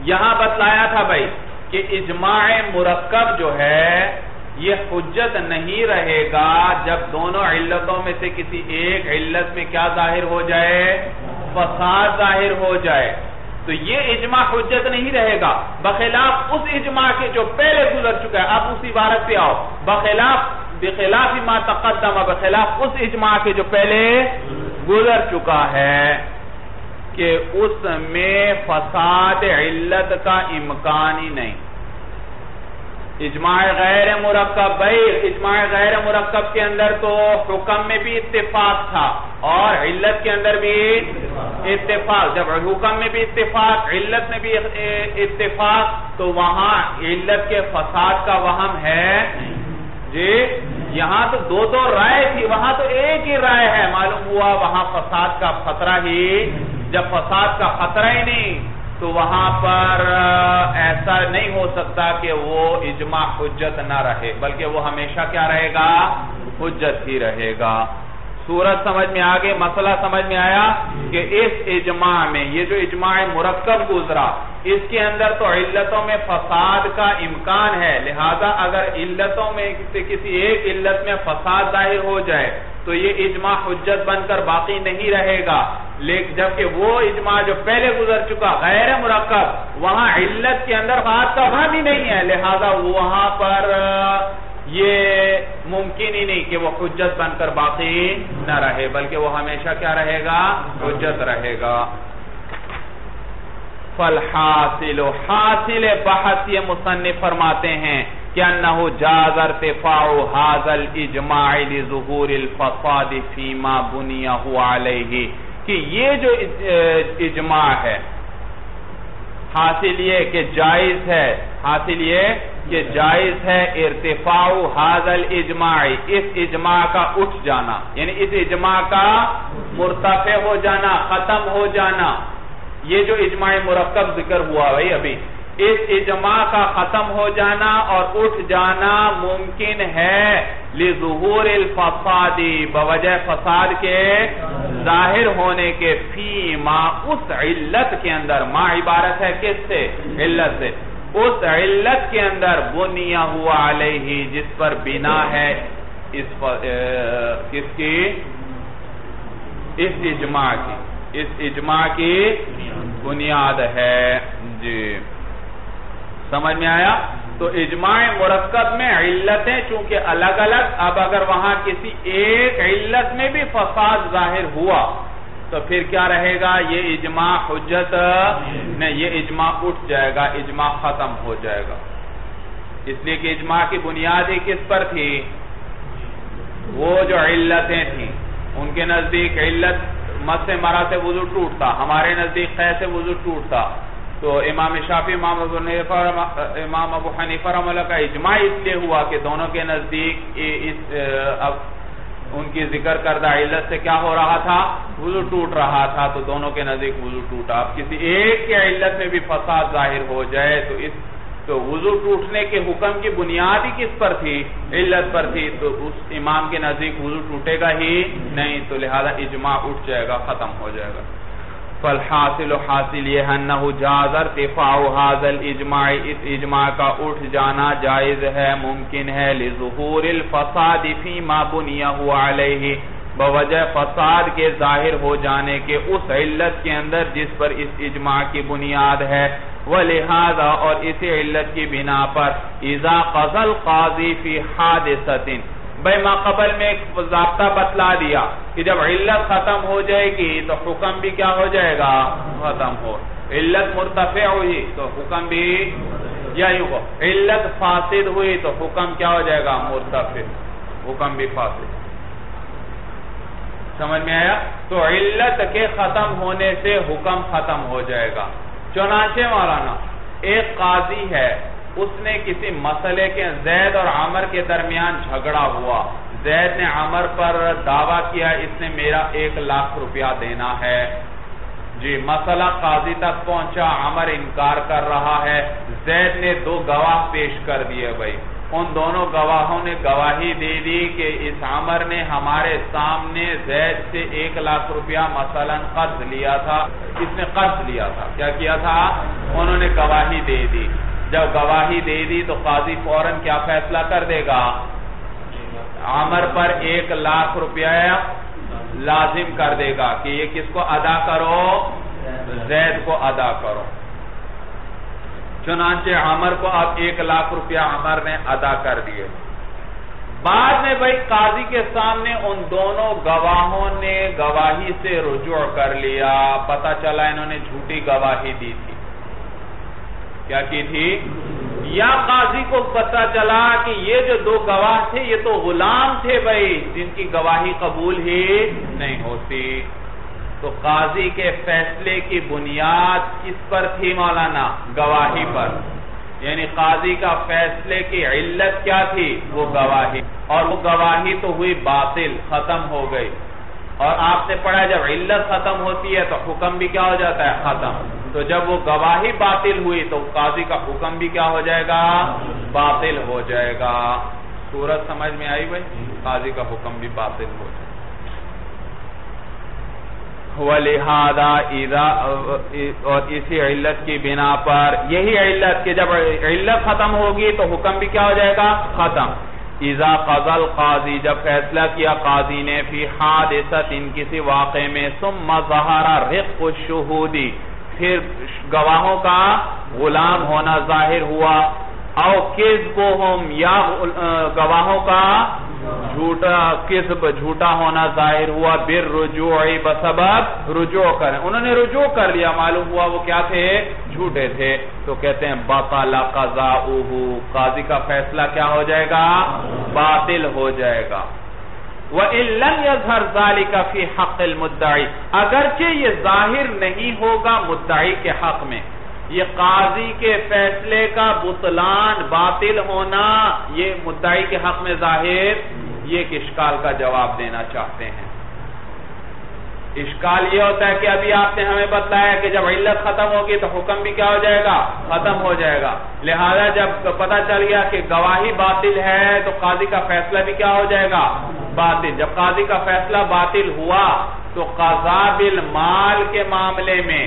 یہاں بتلایا تھا بھائی کہ اجماع مرکب جو ہے، یہ حجت نہیں رہے گا جب دونوں علتوں میں سے کسی ایک علت میں کیا ظاہر ہو جائے؟ فساد ظاہر ہو جائے۔ تو یہ اجماع حجت نہیں رہے گا۔ بخلاف اس اجماع کے جو پہلے گزر چکا ہے اب اسی عبارت پہ آؤ۔ بخلاف بخلاف ما تقدم، بخلاف اس اجماع کے جو پہلے گزر چکا ہے کہ اس میں فساد علت کا امکان ہی نہیں۔ اجماع غیر مرکب، بھائی، اجماع غیر مرکب کے اندر تو حکم میں بھی اتفاق تھا اور علت کے اندر بھی اتفاق۔ جب حکم میں بھی اتفاق، علت میں بھی اتفاق، تو وہاں علت کے فساد کا وہم ہے۔ جی یہاں تو دو دو رائے تھی، وہاں تو ایک ہی رائے ہے۔ معلوم ہوا، وہاں فساد کا خطرہ ہی، جب فساد کا خطرہ ہی نہیں تو وہاں پر ایسا نہیں ہو سکتا کہ وہ اجماع حجت نہ رہے، بلکہ وہ ہمیشہ کیا رہے گا؟ حجت ہی رہے گا۔ صورت سمجھ میں آگے، مسئلہ سمجھ میں آیا کہ اس اجماع میں، یہ جو اجماع مرکب گزرا، اس کے اندر تو علتوں میں فساد کا امکان ہے، لہذا اگر علتوں میں کسی ایک علت میں فساد ظاہر ہو جائے تو یہ اجماع حجت بن کر باقی نہیں رہے گا۔ لیکن جبکہ وہ اجماع جو پہلے گزر چکا غیر مرکب، وہاں علت کے اندر بات کا وہاں بھی نہیں ہے۔ لہذا وہاں پر یہ ممکن ہی نہیں کہ وہ حجت بن کر باقی نہ رہے، بلکہ وہ ہمیشہ کیا رہے گا؟ حجت رہے گا۔ فالحاصل، حاصل بحث یہ مصنف فرماتے ہیں۔ کہ انہو جاز ارتفاع حاض الاجماع لظہور الفصاد فیما بنیہو علیہ کہ یہ جو اجماع ہے، حاصل یہ کہ جائز ہے، حاصل یہ کہ جائز ہے ارتفاع حاضل اجماع اس اجماع کا اٹھ جانا یعنی اس اجماع کا مرتفع ہو جانا، ختم ہو جانا۔ یہ جو اجماع مرکب ذکر ہوا بھائی ابھی۔ اس اجماع کا ختم ہو جانا اور اٹھ جانا ممکن ہے لظہور الفسادی بوجہ فساد کے ظاہر ہونے کے فی ما اس علت کے اندر، ما عبارت ہے کس سے؟ علت سے۔ اس علت کے اندر بنیا ہوا علیہ، جس پر بنا ہے اس کس کی؟ اس اجماع کی۔ اس اجماع کی بنیاد ہے۔ جی۔ سمجھ میں آیا؟ تو اجماع مرکب میں علتیں چونکہ الگ الگ، اب اگر وہاں کسی ایک علت میں بھی فساد ظاہر ہوا، تو پھر کیا رہے گا؟ یہ اجماع حجت، نہیں، یہ اجماع اٹھ جائے گا، اجماع ختم ہو جائے گا۔ اس لیے کہ اجماع کی بنیاد ہی کس پر تھی؟ وہ جو علتیں تھیں۔ ان کے نزدیک علت، مت سے مرا سے وضو ٹوٹتا، ہمارے نزدیک خیر سے وضو ٹوٹتا۔ تو امام شافی امام ابو امام ابو حنیفہ رحم اللہ کا اجماع اس لیے ہوا کہ دونوں کے نزدیک اب ان کی ذکر کردہ علت سے کیا ہو رہا تھا؟ وضو ٹوٹ رہا تھا تو دونوں کے نزدیک وضو ٹوٹا۔ اب کسی ایک کے علت میں بھی فساد ظاہر ہو جائے تو اس، تو وضو ٹوٹنے کے حکم کی بنیاد ہی کس پر تھی؟ علت پر تھی۔ تو اس امام کے نزدیک وضو ٹوٹے گا ہی نہیں تو لہذا اجماع اٹھ جائے گا، ختم ہو جائے گا۔ فالحاصل حاصل یہ انہو جازر تفاع حاضل اجماع اس اجماع کا اٹھ جانا جائز ہے، ممکن ہے، لظہور الفساد فی ما بنیہو علیہ، بوجہ فساد کے ظاہر ہو جانے کے اس علت کے اندر جس پر اس اجماع کی بنیاد ہے وَلِهَذَا اور اسی علت کی بنا پر، اِذَا قَضَ الْقَاضِي فِي حَادِثَةٍ بھئی ما قبل میں ایک ضابطہ بتلا دیا۔ کہ جب علت ختم ہو جائے گی تو حکم بھی کیا ہو جائے گا؟ ختم ہو۔ علت مرتفع ہوئی تو حکم بھی یا یوں ہو علت فاسد ہوئی تو حکم کیا ہو جائے گا؟ مرتفع۔ حکم بھی فاسد۔ سمجھ میں آیا؟ تو علت کے ختم ہونے سے حکم ختم ہو جائے گا۔ چنانچہ مولانا، ایک قاضی ہے، اس نے کسی مسئلے کے زید اور عمر کے درمیان جھگڑا ہوا۔ زید نے عمر پر دعویٰ کیا، اس نے میرا ایک لاکھ روپیہ دینا ہے۔ جی مسئلہ قاضی تک پہنچا، عمر انکار کر رہا ہے۔ زید نے دو گواہ پیش کر دیے بھائی۔ ان دونوں گواہوں نے گواہی دے دی کہ اس عمر نے ہمارے سامنے زید سے ایک لاکھ روپیہ مثلا قرض لیا تھا۔ اس نے قرض لیا تھا۔ کیا کیا تھا؟ انہوں نے گواہی دے دی۔ جب گواہی دے دی تو قاضی فوراً کیا فیصلہ کر دے گا؟ عمر پر ایک لاکھ روپیہ لازم کر دے گا کہ یہ کس کو ادا کرو؟ زید کو ادا کرو۔ چنانچہ عمر کو اب ایک لاکھ روپیہ عمر نے ادا کر دیے۔ بعد میں بھائی قاضی کے سامنے ان دونوں گواہوں نے گواہی سے رجوع کر لیا۔ پتا چلا انہوں نے جھوٹی گواہی دی تھی۔ کیا کی تھی؟ یا قاضی کو پتا چلا کہ یہ جو دو گواہ تھے، یہ تو غلام تھے بھائی، جن کی گواہی قبول ہی نہیں ہوتی۔ تو قاضی کے فیصلے کی بنیاد کس پر تھی مولانا؟ گواہی پر۔ یعنی قاضی کا فیصلے کی علت کیا تھی؟ وہ گواہی۔ اور وہ گواہی تو ہوئی باطل، ختم ہو گئی۔ اور آپ نے پڑھا جب علت ختم ہوتی ہے تو حکم بھی کیا ہو جاتا ہے؟ ختم۔ تو جب وہ گواہی باطل ہوئی تو قاضی کا حکم بھی کیا ہو جائے گا؟ باطل ہو جائے گا۔ صورت سمجھ میں آئی بھائی؟ قاضی کا حکم بھی باطل ہو جائے گا۔ وَلِهَادَا اور اسی علت کی بنا پر یہی علت کہ جب علت ختم ہوگی تو حکم بھی کیا ہو جائے گا؟ ختم۔ اذا قضل قاضی جب فیصلہ کیا قاضی نے فی حادثت ان کسی واقع میں، ثم ظہر رق الشہودی پھر گواہوں کا غلام ہونا ظاہر ہوا۔ او کذبہم یا گواہوں کا جھوٹا، کذب جھوٹا ہونا ظاہر ہوا۔ بر رجوعی بسبب رجوع کریں۔ انہوں نے رجوع کر لیا، معلوم ہوا وہ کیا تھے؟ جھوٹے تھے۔ تو کہتے ہیں، بطل قضاؤہ قاضی کا فیصلہ کیا ہو جائے گا؟ باطل ہو جائے گا۔ وَإِن لَمْ يَظْهَرْ ذَلِكَ فِي حَقِّ الْمُدَّعِ اگرچہ یہ ظاہر نہیں ہوگا مدعی کے حق میں، یہ قاضی کے فیصلے کا بطلان باطل ہونا، یہ مدعی کے حق میں ظاہر، یہ اشکال کا جواب دینا چاہتے ہیں۔ اشکال یہ ہوتا ہے کہ ابھی آپ نے ہمیں بتایا کہ جب علت ختم ہوگی تو حکم بھی کیا ہو جائے گا؟ ختم ہو جائے گا۔ لہذا جب پتا چل گیا کہ گواہی باطل ہے تو قاضی کا فیصلہ بھی کیا ہو جائے گا؟ باطل۔ جب قاضی کا فیصلہ باطل ہوا تو قضاب المال کے معاملے میں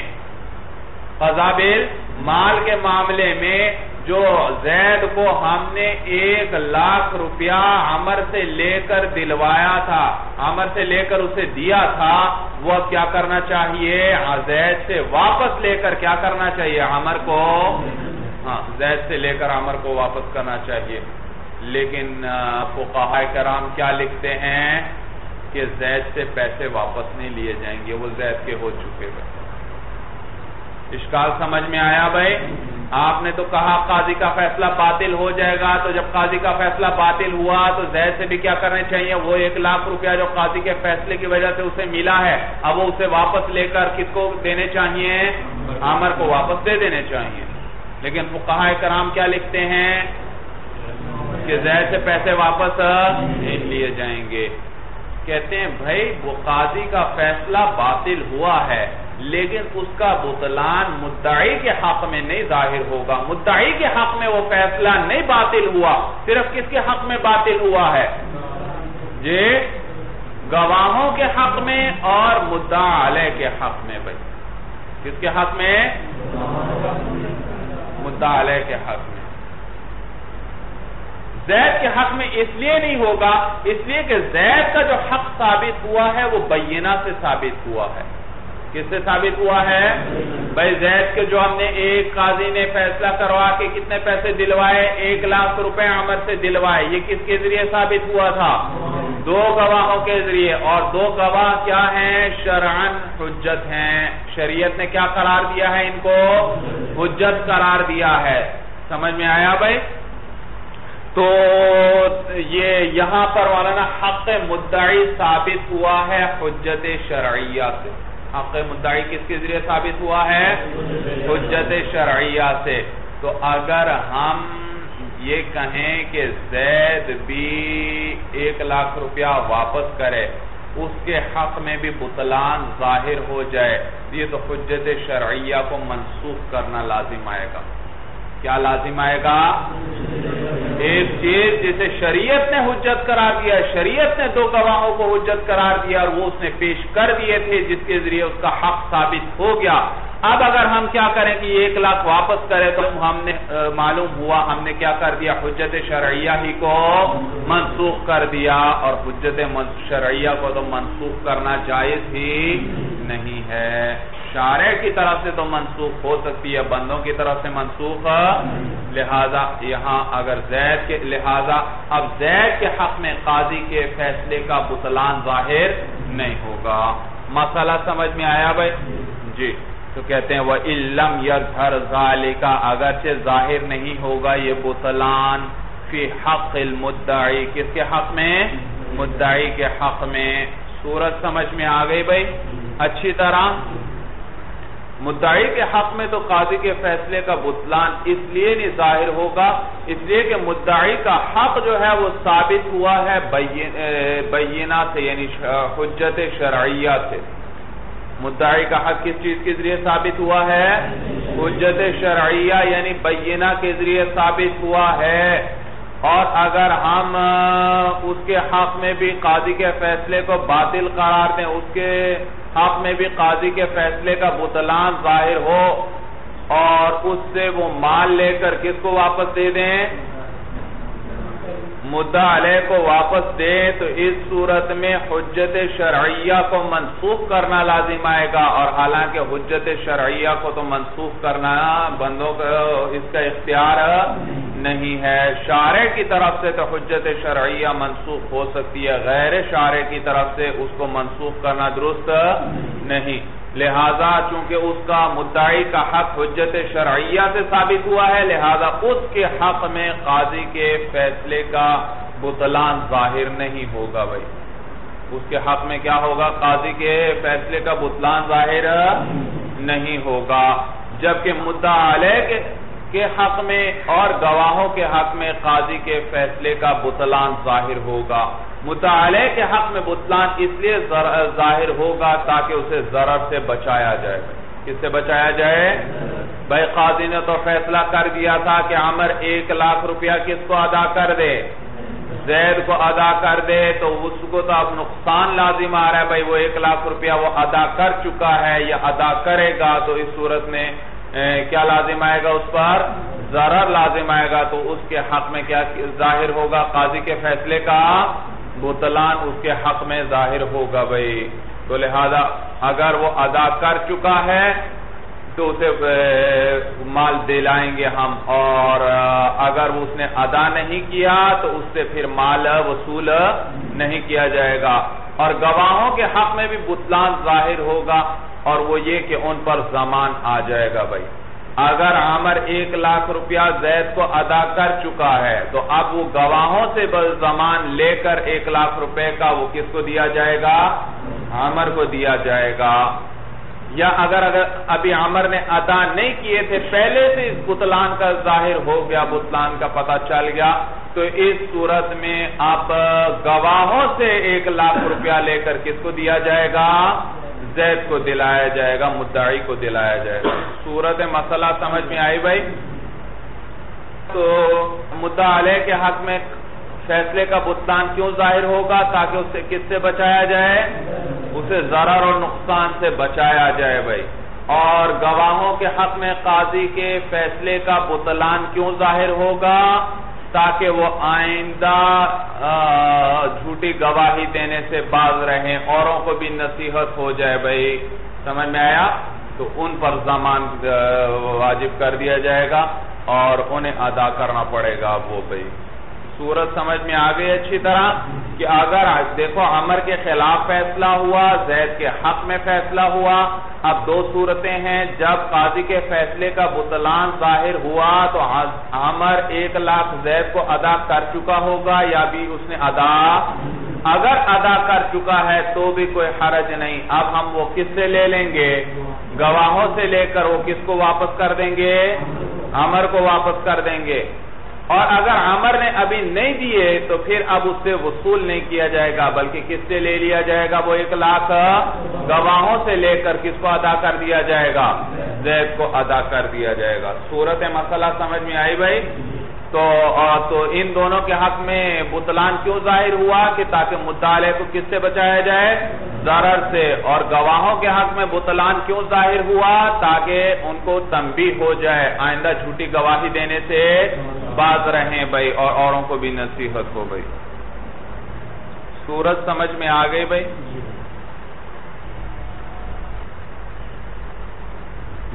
قضابل مال کے معاملے میں جو زید کو ہم نے ایک لاکھ روپیہ عمر سے لے کر دلوایا تھا، عمر سے لے کر اسے دیا تھا، وہ کیا کرنا چاہیے؟ زید سے واپس لے کر کیا کرنا چاہیے؟ عمر کو۔ ہاں زید سے لے کر عمر کو واپس کرنا چاہیے۔ لیکن فقہاء کرام کیا لکھتے ہیں کہ زید سے پیسے واپس نہیں لیے جائیں گے وہ زید کے ہو چکے گئے اشکال سمجھ میں آیا بھائی؟ آپ نے تو کہا قاضی کا فیصلہ باطل ہو جائے گا تو جب قاضی کا فیصلہ باطل ہوا تو زید سے بھی کیا کرنے چاہیے؟ وہ ایک لاکھ روپیہ جو قاضی کے فیصلے کی وجہ سے اسے ملا ہے اب وہ اسے واپس لے کر کس کو دینے چاہیے؟ عامر کو۔ واپس دے دینے چاہیے۔ لیکن فقہ کرام کیا لکھتے ہیں؟ کہ زید سے پیسے واپس نہیں لیے جائیں گے۔ کہتے ہیں، بھائی وہ قاضی کا فیصلہ باطل ہوا ہے، لیکن اس کا بطلان مدعی کے حق میں نہیں ظاہر ہوگا۔ مدعی کے حق میں وہ فیصلہ نہیں باطل ہوا، صرف کس کے حق میں باطل ہوا ہے؟ جی گواہوں کے حق میں اور مدعا علیہ کے حق میں بھائی۔ کس کے حق میں؟ مدعا علیہ کے حق میں۔ زید کے حق میں اس لیے نہیں ہوگا، اس لیے کہ زید کا جو حق ثابت ہوا ہے، وہ بینہ سے ثابت ہوا ہے۔ کس سے ثابت ہوا ہے؟ بھائی زید کے جو ہم نے ایک قاضی نے فیصلہ کروا کے کتنے پیسے دلوائے؟ ایک لاکھ روپے عمر سے دلوائے۔ یہ کس کے ذریعے ثابت ہوا تھا؟ دو گواہوں کے ذریعے۔ اور دو گواہ کیا ہیں؟ شرعن حجت ہیں۔ شریعت نے کیا قرار دیا ہے ان کو؟ حجت قرار دیا ہے۔ سمجھ میں آیا بھائی؟ تو یہ یہاں پر والا حق مدعی ثابت ہوا ہے حجت شرعیہ سے۔ حق مدعی کس کے ذریعے ثابت ہوا ہے؟ حجت شرعیہ سے۔ تو اگر ہم یہ کہیں کہ زید بھی ایک لاکھ روپیہ واپس کرے، اس کے حق میں بھی بطلان ظاہر ہو جائے، یہ تو حجت شرعیہ کو منسوخ کرنا لازم آئے گا۔ کیا لازم آئے گا؟ ایک چیز جسے شریعت نے حجت قرار دیا، شریعت نے دو گواہوں کو حجت قرار دیا اور وہ اس نے پیش کر دیے تھے، جس کے ذریعے اس کا حق ثابت ہو گیا۔ اب اگر ہم کیا کریں کہ ایک لاکھ واپس کریں تو ہم نے معلوم ہوا ہم نے کیا کر دیا، حجت شرعیہ ہی کو منسوخ کر دیا۔ اور حجت شرعیہ کو تو منسوخ کرنا جائز ہی نہیں ہے۔ شارع کی طرف سے تو منسوخ ہو سکتی ہے، بندوں کی طرف سے منسوخ لہذا یہاں اگر زید کے لہذا اب زید کے حق میں قاضی کے فیصلے کا بطلان ظاہر نہیں ہوگا۔ مسئلہ سمجھ میں آیا بھائی؟ جی۔ تو کہتے ہیں وہ علم یظہر ذالکا اگرچہ ظاہر نہیں ہوگا یہ بطلان فی حق المدعی۔ کس کے حق میں؟ مدعی کے حق میں۔ صورت سمجھ میں آ گئی بھائی؟ اچھی طرح۔ مدعی کے حق میں تو قاضی کے فیصلے کا بطلان اس لیے نہیں ظاہر ہوگا، اس لیے کہ مدعی کا حق جو ہے وہ ثابت ہوا ہے بینہ سے یعنی حجت شرعیہ سے۔ مدعی کا حق کس چیز کے ذریعے ثابت ہوا ہے؟ حجت شرعیہ یعنی بینہ کے ذریعے ثابت ہوا ہے۔ اور اگر ہم اس کے حق میں بھی قاضی کے فیصلے کو باطل قرار دیں، اس کے حق میں بھی قاضی کے فیصلے کا بطلان ظاہر ہو اور اس سے وہ مال لے کر کس کو واپس دے دیں؟ مدعا علیہ کو واپس دے تو اس صورت میں حجت شرعیہ کو منسوخ کرنا لازم آئے گا اور حالانکہ حجت شرعیہ کو تو منسوخ کرنا بندوں کا اس کا اختیار نہیں ہے۔ شارع کی طرف سے تو حجت شرعیہ منسوخ ہو سکتی ہے، غیر شارع کی طرف سے اس کو منسوخ کرنا درست نہیں۔ لہذا چونکہ اس کا مدعی کا حق حجت شرعیہ سے ثابت ہوا ہے، لہذا اس کے حق میں قاضی کے فیصلے کا بطلان ظاہر نہیں ہوگا بھائی۔ اس کے حق میں کیا ہوگا؟ قاضی کے فیصلے کا بطلان ظاہر نہیں ہوگا۔ جبکہ مدعا علیہ کے حق میں اور گواہوں کے حق میں قاضی کے فیصلے کا بطلان ظاہر ہوگا۔ مطالعے کے حق میں بطلان اس لیے ظاہر ہوگا تاکہ اسے ضرر سے بچایا جائے۔ کس سے بچایا جائے؟ بھائی قاضی نے تو فیصلہ کر دیا تھا کہ عمر ایک لاکھ روپیہ کس کو ادا کر دے؟ زید کو ادا کر دے، تو اس کو تو اب نقصان لازم آ رہا ہے۔ بھائی وہ ایک لاکھ روپیہ وہ ادا کر چکا ہے یا ادا کرے گا تو اس صورت میں کیا لازم آئے گا اس پر؟ ضرر لازم آئے گا۔ تو اس کے حق میں کیا ظاہر ہوگا؟ قاضی کے فیصلے کا بطلان اس کے حق میں ظاہر ہوگا بھائی۔ تو لہذا اگر وہ ادا کر چکا ہے، تو اسے مال دلائیں گے ہم۔ اور اگر اس نے ادا نہیں کیا، تو اس سے پھر مال وصول نہیں کیا جائے گا۔ اور گواہوں کے حق میں بھی بطلان ظاہر ہوگا، اور وہ یہ کہ ان پر زمان آ جائے گا بھائی۔ اگر عامر ایک لاکھ روپیہ زید کو ادا کر چکا ہے، تو اب وہ گواہوں سے زمان لے کر ایک لاکھ روپے کا وہ کس کو دیا جائے گا؟ عامر کو دیا جائے گا۔ یا اگر اگر ابھی عامر نے ادا نہیں کیے تھے، پہلے سے اس بطلان کا ظاہر ہو گیا بطلان کا پتہ چل گیا، تو اس صورت میں اب گواہوں سے ایک لاکھ روپیہ لے کر کس کو دیا جائے گا؟ زید کو دلایا جائے گا، مدعی کو دلایا جائے گا۔ صورت مسئلہ سمجھ میں آئی بھائی؟ تو مدعا علیہ کے حق میں فیصلے کا بطلان کیوں ظاہر ہوگا تاکہ اسے کس سے بچایا جائے؟ اسے ضرر اور نقصان سے بچایا جائے بھائی۔ اور گواہوں کے حق میں قاضی کے فیصلے کا بطلان کیوں ظاہر ہوگا؟ تاکہ وہ آئندہ جھوٹی گواہی دینے سے باز رہیں، اوروں کو بھی نصیحت ہو جائے بھائی۔ سمجھ میں آیا؟ تو ان پر زمان واجب کر دیا جائے گا اور انہیں ادا کرنا پڑے گا وہ بھائی۔ صورت سمجھ میں آگئی اچھی طرح کہ اگر دیکھو عمر کے خلاف فیصلہ ہوا، زید کے حق میں فیصلہ ہوا، اب دو صورتیں ہیں، جب قاضی کے فیصلے کا بطلان ظاہر ہوا تو عمر ایک لاکھ زید کو ادا کر چکا ہوگا یا بھی اس نے ادا؟ اگر ادا کر چکا ہے تو بھی کوئی حرج نہیں۔ اب ہم وہ کس سے لے لیں گے؟ گواہوں سے لے کر وہ کس کو واپس کر دیں گے؟ عمر کو واپس کر دیں گے۔ اور اگر عمر نے ابھی نہیں دیے تو پھر اب اس سے وصول نہیں کیا جائے گا، بلکہ کس سے لے لیا جائے گا؟ وہ ایک لاکھ گواہوں سے لے کر کس کو ادا کر دیا جائے گا؟ زید کو ادا کر دیا جائے گا۔ صورت مسئلہ سمجھ میں آئی بھائی؟ تو تو ان دونوں کے حق میں بطلان کیوں ظاہر ہوا کہ تاکہ مطالعے کو کس سے بچایا جائے؟ ضرر سے۔ اور گواہوں کے حق میں بطلان کیوں ظاہر ہوا؟ تاکہ ان کو تنبیح ہو جائے۔ آئندہ جھوٹی گواہی دینے سے باز رہیں بھائی، اور اوروں کو بھی نصیحت ہو بھائی۔ سورج سمجھ میں آ گئی بھائی؟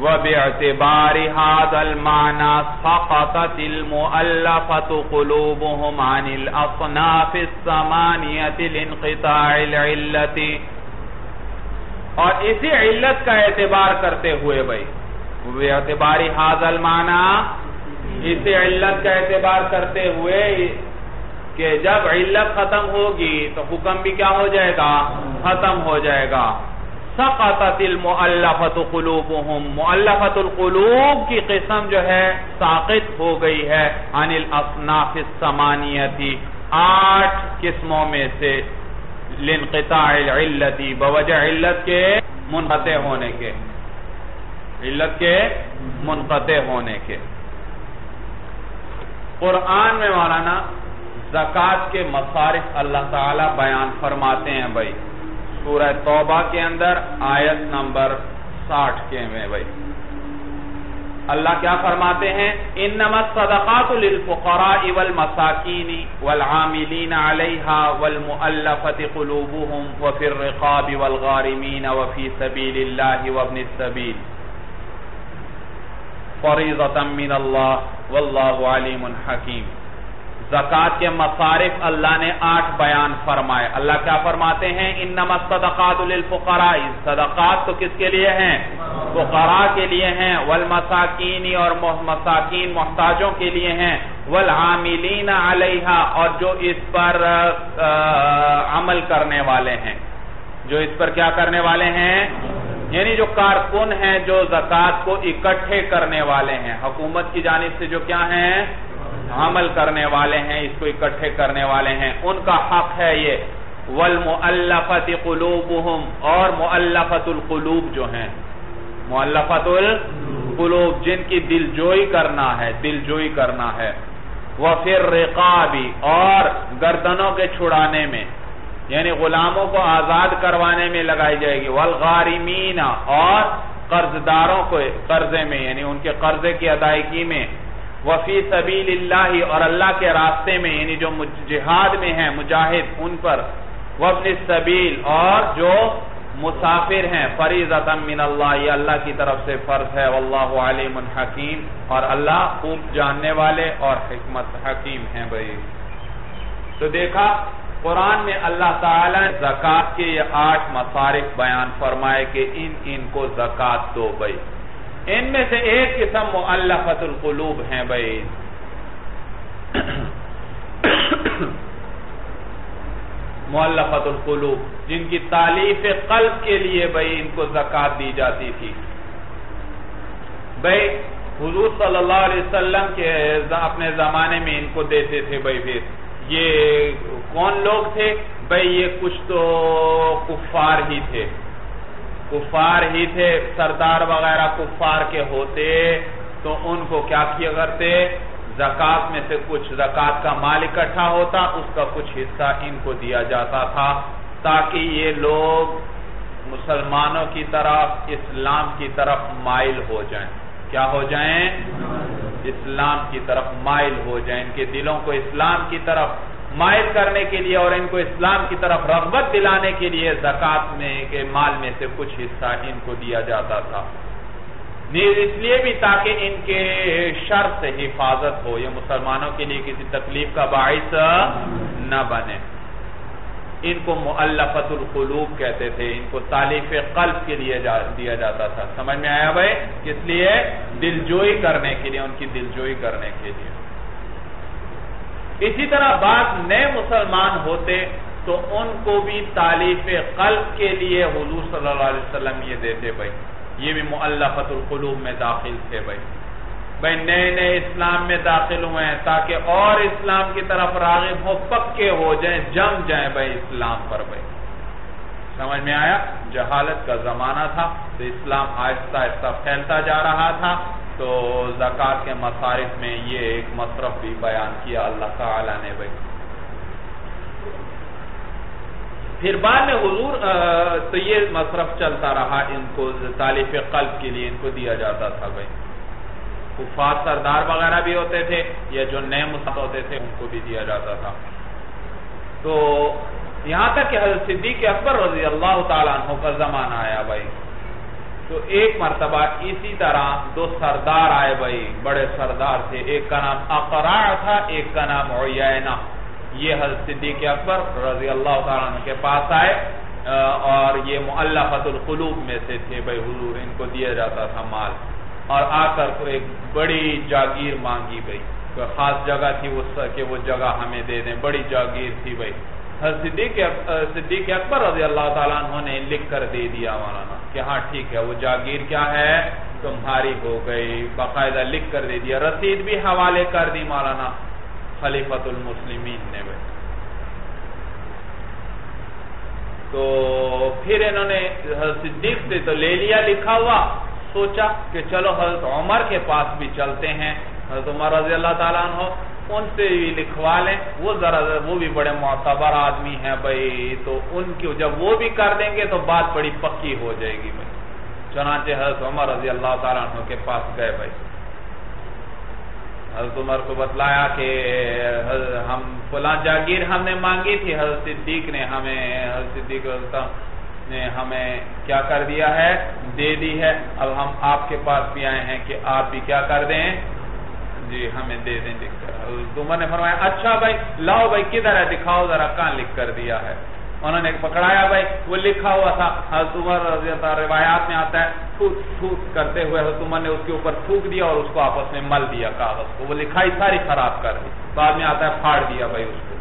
وَبِعْتِبَارِ هَذَا الْمَعْنَى سَقَطَتِ الْمُؤَلَّفَةُ قُلُوبُهُمْ عَنِ الْأَصْنَافِ السَّمَانِيَةِ لِنْقِطَاعِ الْعِلَّةِ. اور اسی علت کا اعتبار کرتے ہوئے بھائی وَبِعْتِبَارِ هَذَا الْمَعْنَى، اسی علت کا اعتبار کرتے ہوئے کہ جب علت ختم ہوگی تو حکم بھی کیا ہو جائے گا؟ ختم ہو جائے گا۔ سقطت المؤلفت قلوبهم. مؤلفت القلوب کی قسم جو ہے، ساقط ہو گئی ہے. عن الاصناف السمانیتی آٹھ قسموں میں سے لنقطاع العلتی بوجہ علت کے منقطع ہونے کے. علت کے منقطع ہونے کے. قرآن میں مولانا زکاة کے مصارف اللہ تعالی بیان فرماتے ہیں بھائی. سورہ توبہ کے اندر آیت نمبر ساٹھ کے میں بھائی۔ اللہ کیا فرماتے ہیں؟ انما الصدقات للفقراء والمساکین والعاملین علیہا والمؤلفت قلوبهم وفی الرقاب والغارمین وفی سبیل اللہ وابن السبیل۔ فریضتا من اللہ واللہ علیم حکیم۔ زکاة کے مصارف اللہ نے آٹھ بیان فرمائے۔ اللہ کیا فرماتے ہیں؟ انما الصدقات للفقراء۔ صدقات تو کس کے لیے ہیں؟ فقراء کے لیے ہیں۔ والمساکین اور مساکین محتاجوں کے لیے ہیں۔ والعاملین علیہا اور جو اس پر عمل کرنے والے ہیں۔ جو اس پر کیا کرنے والے ہیں؟ یعنی جو کارکن ہیں، جو زکاة کو اکٹھے کرنے والے ہیں۔ حکومت کی جانب سے جو کیا ہیں؟ عمل کرنے والے ہیں، اس کو اکٹھے کرنے والے ہیں۔ ان کا حق ہے یہ۔ والمؤلفت قلوبهم، اور مؤلفت القلوب جو ہیں۔ مؤلفت القلوب، جن کی دل جوئی کرنا ہے دل جوئی کرنا ہے۔ وفر رقابی اور گردنوں کے چھڑانے میں۔ یعنی غلاموں کو آزاد کروانے میں لگائی جائے گی۔ والغارمین اور قرضداروں کو قرضے میں یعنی ان کے قرضے کی ادائیگی میں۔ وفی سبیل اللہ اور اللہ کے راستے میں یعنی جو جہاد میں ہیں، مجاہد، ان پر۔ وفن سبیل اور جو مسافر ہیں فریضتا من اللہ یہ اللہ کی طرف سے فرض ہے۔ واللہ علیم حکیم اور اللہ خوب جاننے والے اور حکمت حکیم ہیں بھئی تو دیکھا، قرآن میں اللہ تعالی نے زکاة کے یہ آٹھ مصارف بیان فرمائے کہ ان ان کو زکاة دو بھئی ان میں سے ایک قسم مؤلفت القلوب ہیں بھائی۔ مؤلفت القلوب جن کی تعلیف قلب کے لیے بھائی ان کو زکاة دی جاتی تھی۔ بھائی، حضور صلی اللہ علیہ وسلم کے اپنے زمانے میں ان کو دیتے تھے بھائی پھر۔ یہ کون لوگ تھے؟ بھائی، یہ کچھ تو کفار ہی تھے۔ کفار ہی تھے، سردار وغیرہ کفار کے ہوتے، تو ان کو کیا کیا کرتے؟ زکاة میں سے کچھ زکاة کا مال اکٹھا ہوتا، اس کا کچھ حصہ ان کو دیا جاتا تھا، تاکہ یہ لوگ مسلمانوں کی طرف، اسلام کی طرف مائل ہو جائیں۔ کیا ہو جائیں؟ اسلام کی طرف مائل ہو جائیں، ان کے دلوں کو اسلام کی طرف مائل کرنے کے لیے اور ان کو اسلام کی طرف رغبت دلانے کے لیے زکاة میں کے مال میں سے کچھ حصہ ان کو دیا جاتا تھا۔ نیز اس لیے بھی تاکہ ان کے شر سے حفاظت ہو، یہ مسلمانوں کے لیے کسی تکلیف کا باعث نہ بنے۔ ان کو مؤلفت القلوب کہتے تھے، ان کو تعلیف قلب کے لیے دیا جاتا تھا۔ سمجھ میں آیا بھائی؟ کس لیے دلجوئی کرنے کے لیے، ان کی دلجوئی کرنے کے لیے۔ اسی طرح بعض نئے مسلمان ہوتے تو ان کو بھی تعلیف قلب کے لیے حضور صلی اللہ علیہ وسلم یہ دیتے بھائی۔ یہ بھی مؤلفت القلوب میں داخل تھے بھائی۔ بھائی نئے نئے اسلام میں داخل ہوئے ہیں تاکہ اور اسلام کی طرف راغب ہو، پکے ہو جائیں جم جائیں بھائی اسلام پر بھائی۔ سمجھ میں آیا؟ جہالت کا زمانہ تھا تو اسلام آہستہ آہستہ پھیلتا جا رہا تھا۔ تو زکاة کے مصارف میں یہ ایک مصرف بھی بیان کیا اللہ تعالی نے بھائی۔ پھر بعد میں حضور تو یہ مصرف چلتا رہا، ان کو تعلیف قلب کے لیے ان کو دیا جاتا تھا بھائی۔ کفار سردار وغیرہ بھی ہوتے تھے، یا جو نئے مسلط ہوتے تھے، ان کو بھی دیا جاتا تھا۔ تو یہاں تک کہ حضرت صدیق اکبر رضی اللہ تعالیٰ عنہ کا زمان آیا بھائی۔ تو ایک مرتبہ اسی طرح دو سردار آئے بھائی، بڑے سردار تھے، ایک کا نام اقراع تھا، ایک کا نام عیینہ۔ یہ حضرت صدیق اکبر رضی اللہ تعالیٰ عنہ کے پاس آئے اور یہ معلقت القلوب میں سے تھے بھائی، حضور ان کو دیا جاتا تھا مال۔ اور آ کر کو ایک بڑی جاگیر مانگی بھائی، کوئی خاص جگہ تھی کہ وہ جگہ ہمیں دے دیں، بڑی جاگیر تھی بھائی۔ صدیق اکبر رضی اللہ تعالیٰ عنہ نے لکھ کر دے دیا مولانا کہ ہاں ٹھیک ہے، وہ جاگیر کیا ہے؟ تمہاری ہو گئی۔ باقاعدہ لکھ کر دے دیا۔ رسید بھی حوالے کر دی مولانا خلیفت المسلمین نے بھائی تو پھر انہوں نے صدیق سے تو لے لیا، لکھا ہوا۔ سوچا کہ چلو حضرت عمر کے پاس بھی چلتے ہیں۔ حضرت عمر رضی اللہ تعالیٰ عنہ ان سے بھی لکھوا لیں۔ وہ ذرا وہ بھی بڑے معتبر آدمی ہیں بھائی۔ تو ان کی جب وہ بھی کر دیں گے تو بات بڑی پکی ہو جائے گی بھائی۔ چنانچہ حضرت عمر رضی اللہ تعالیٰ عنہ کے پاس گئے بھائی۔ حضرت عمر کو بتلایا کہ ہم فلاں جاگیر ہم نے مانگی تھی۔ حضرت صدیق نے ہمیں، حضرت صدیق نے ہمیں کیا کر دیا ہے؟ دے دی ہے۔ اب ہم آپ کے پاس بھی آئے ہیں کہ آپ بھی کیا کر دیں۔ جی ہمیں دے دیں۔ لکھ کر عمر نے فرمایا اچھا بھائی، لاؤ بھائی، کدھر ہے؟ دکھاؤ ذرا، کہاں لکھ کر دیا ہے؟ انہوں نے پکڑایا بھائی، وہ لکھا ہوا تھا۔ حضرت عمر رضی اللہ روایات میں آتا ہے تھوک تھوک کرتے ہوئے حضرت عمر نے اس کے اوپر تھوک دیا اور اس کو آپس میں مل دیا کاغذ کو۔ وہ لکھائی ساری خراب کر دی۔ بعد میں آتا ہے، پھاڑ دیا بھائی اس کو۔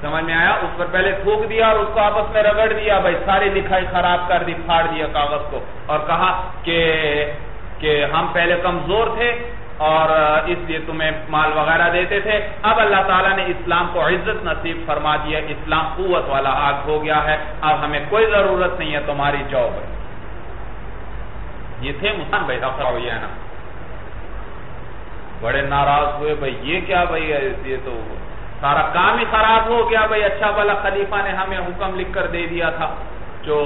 سمجھ میں آیا؟ اس پر پہلے تھوک دیا اور اس کو آپس میں رگڑ دیا بھائی۔ ساری لکھائی خراب کر دی، پھاڑ دیا کاغذ کو۔ اور کہا کہ ہم پہلے کمزور تھے اور اس لیے تمہیں مال وغیرہ دیتے تھے۔ اب اللہ تعالیٰ نے اسلام کو عزت نصیب فرما دیا، اسلام قوت والا آگ ہو گیا ہے۔ اب ہمیں کوئی ضرورت نہیں ہے تمہاری جاب۔ یہ تھے مسلمان بھائی اخراؤ یہ نا۔ بڑے ناراض ہوئے، بھائی، یہ کیا بھائی یہ تو سارا کام ہی خراب ہو گیا۔ بھائی اچھا بلا خلیفہ نے ہمیں حکم لکھ کر دے دیا تھا جو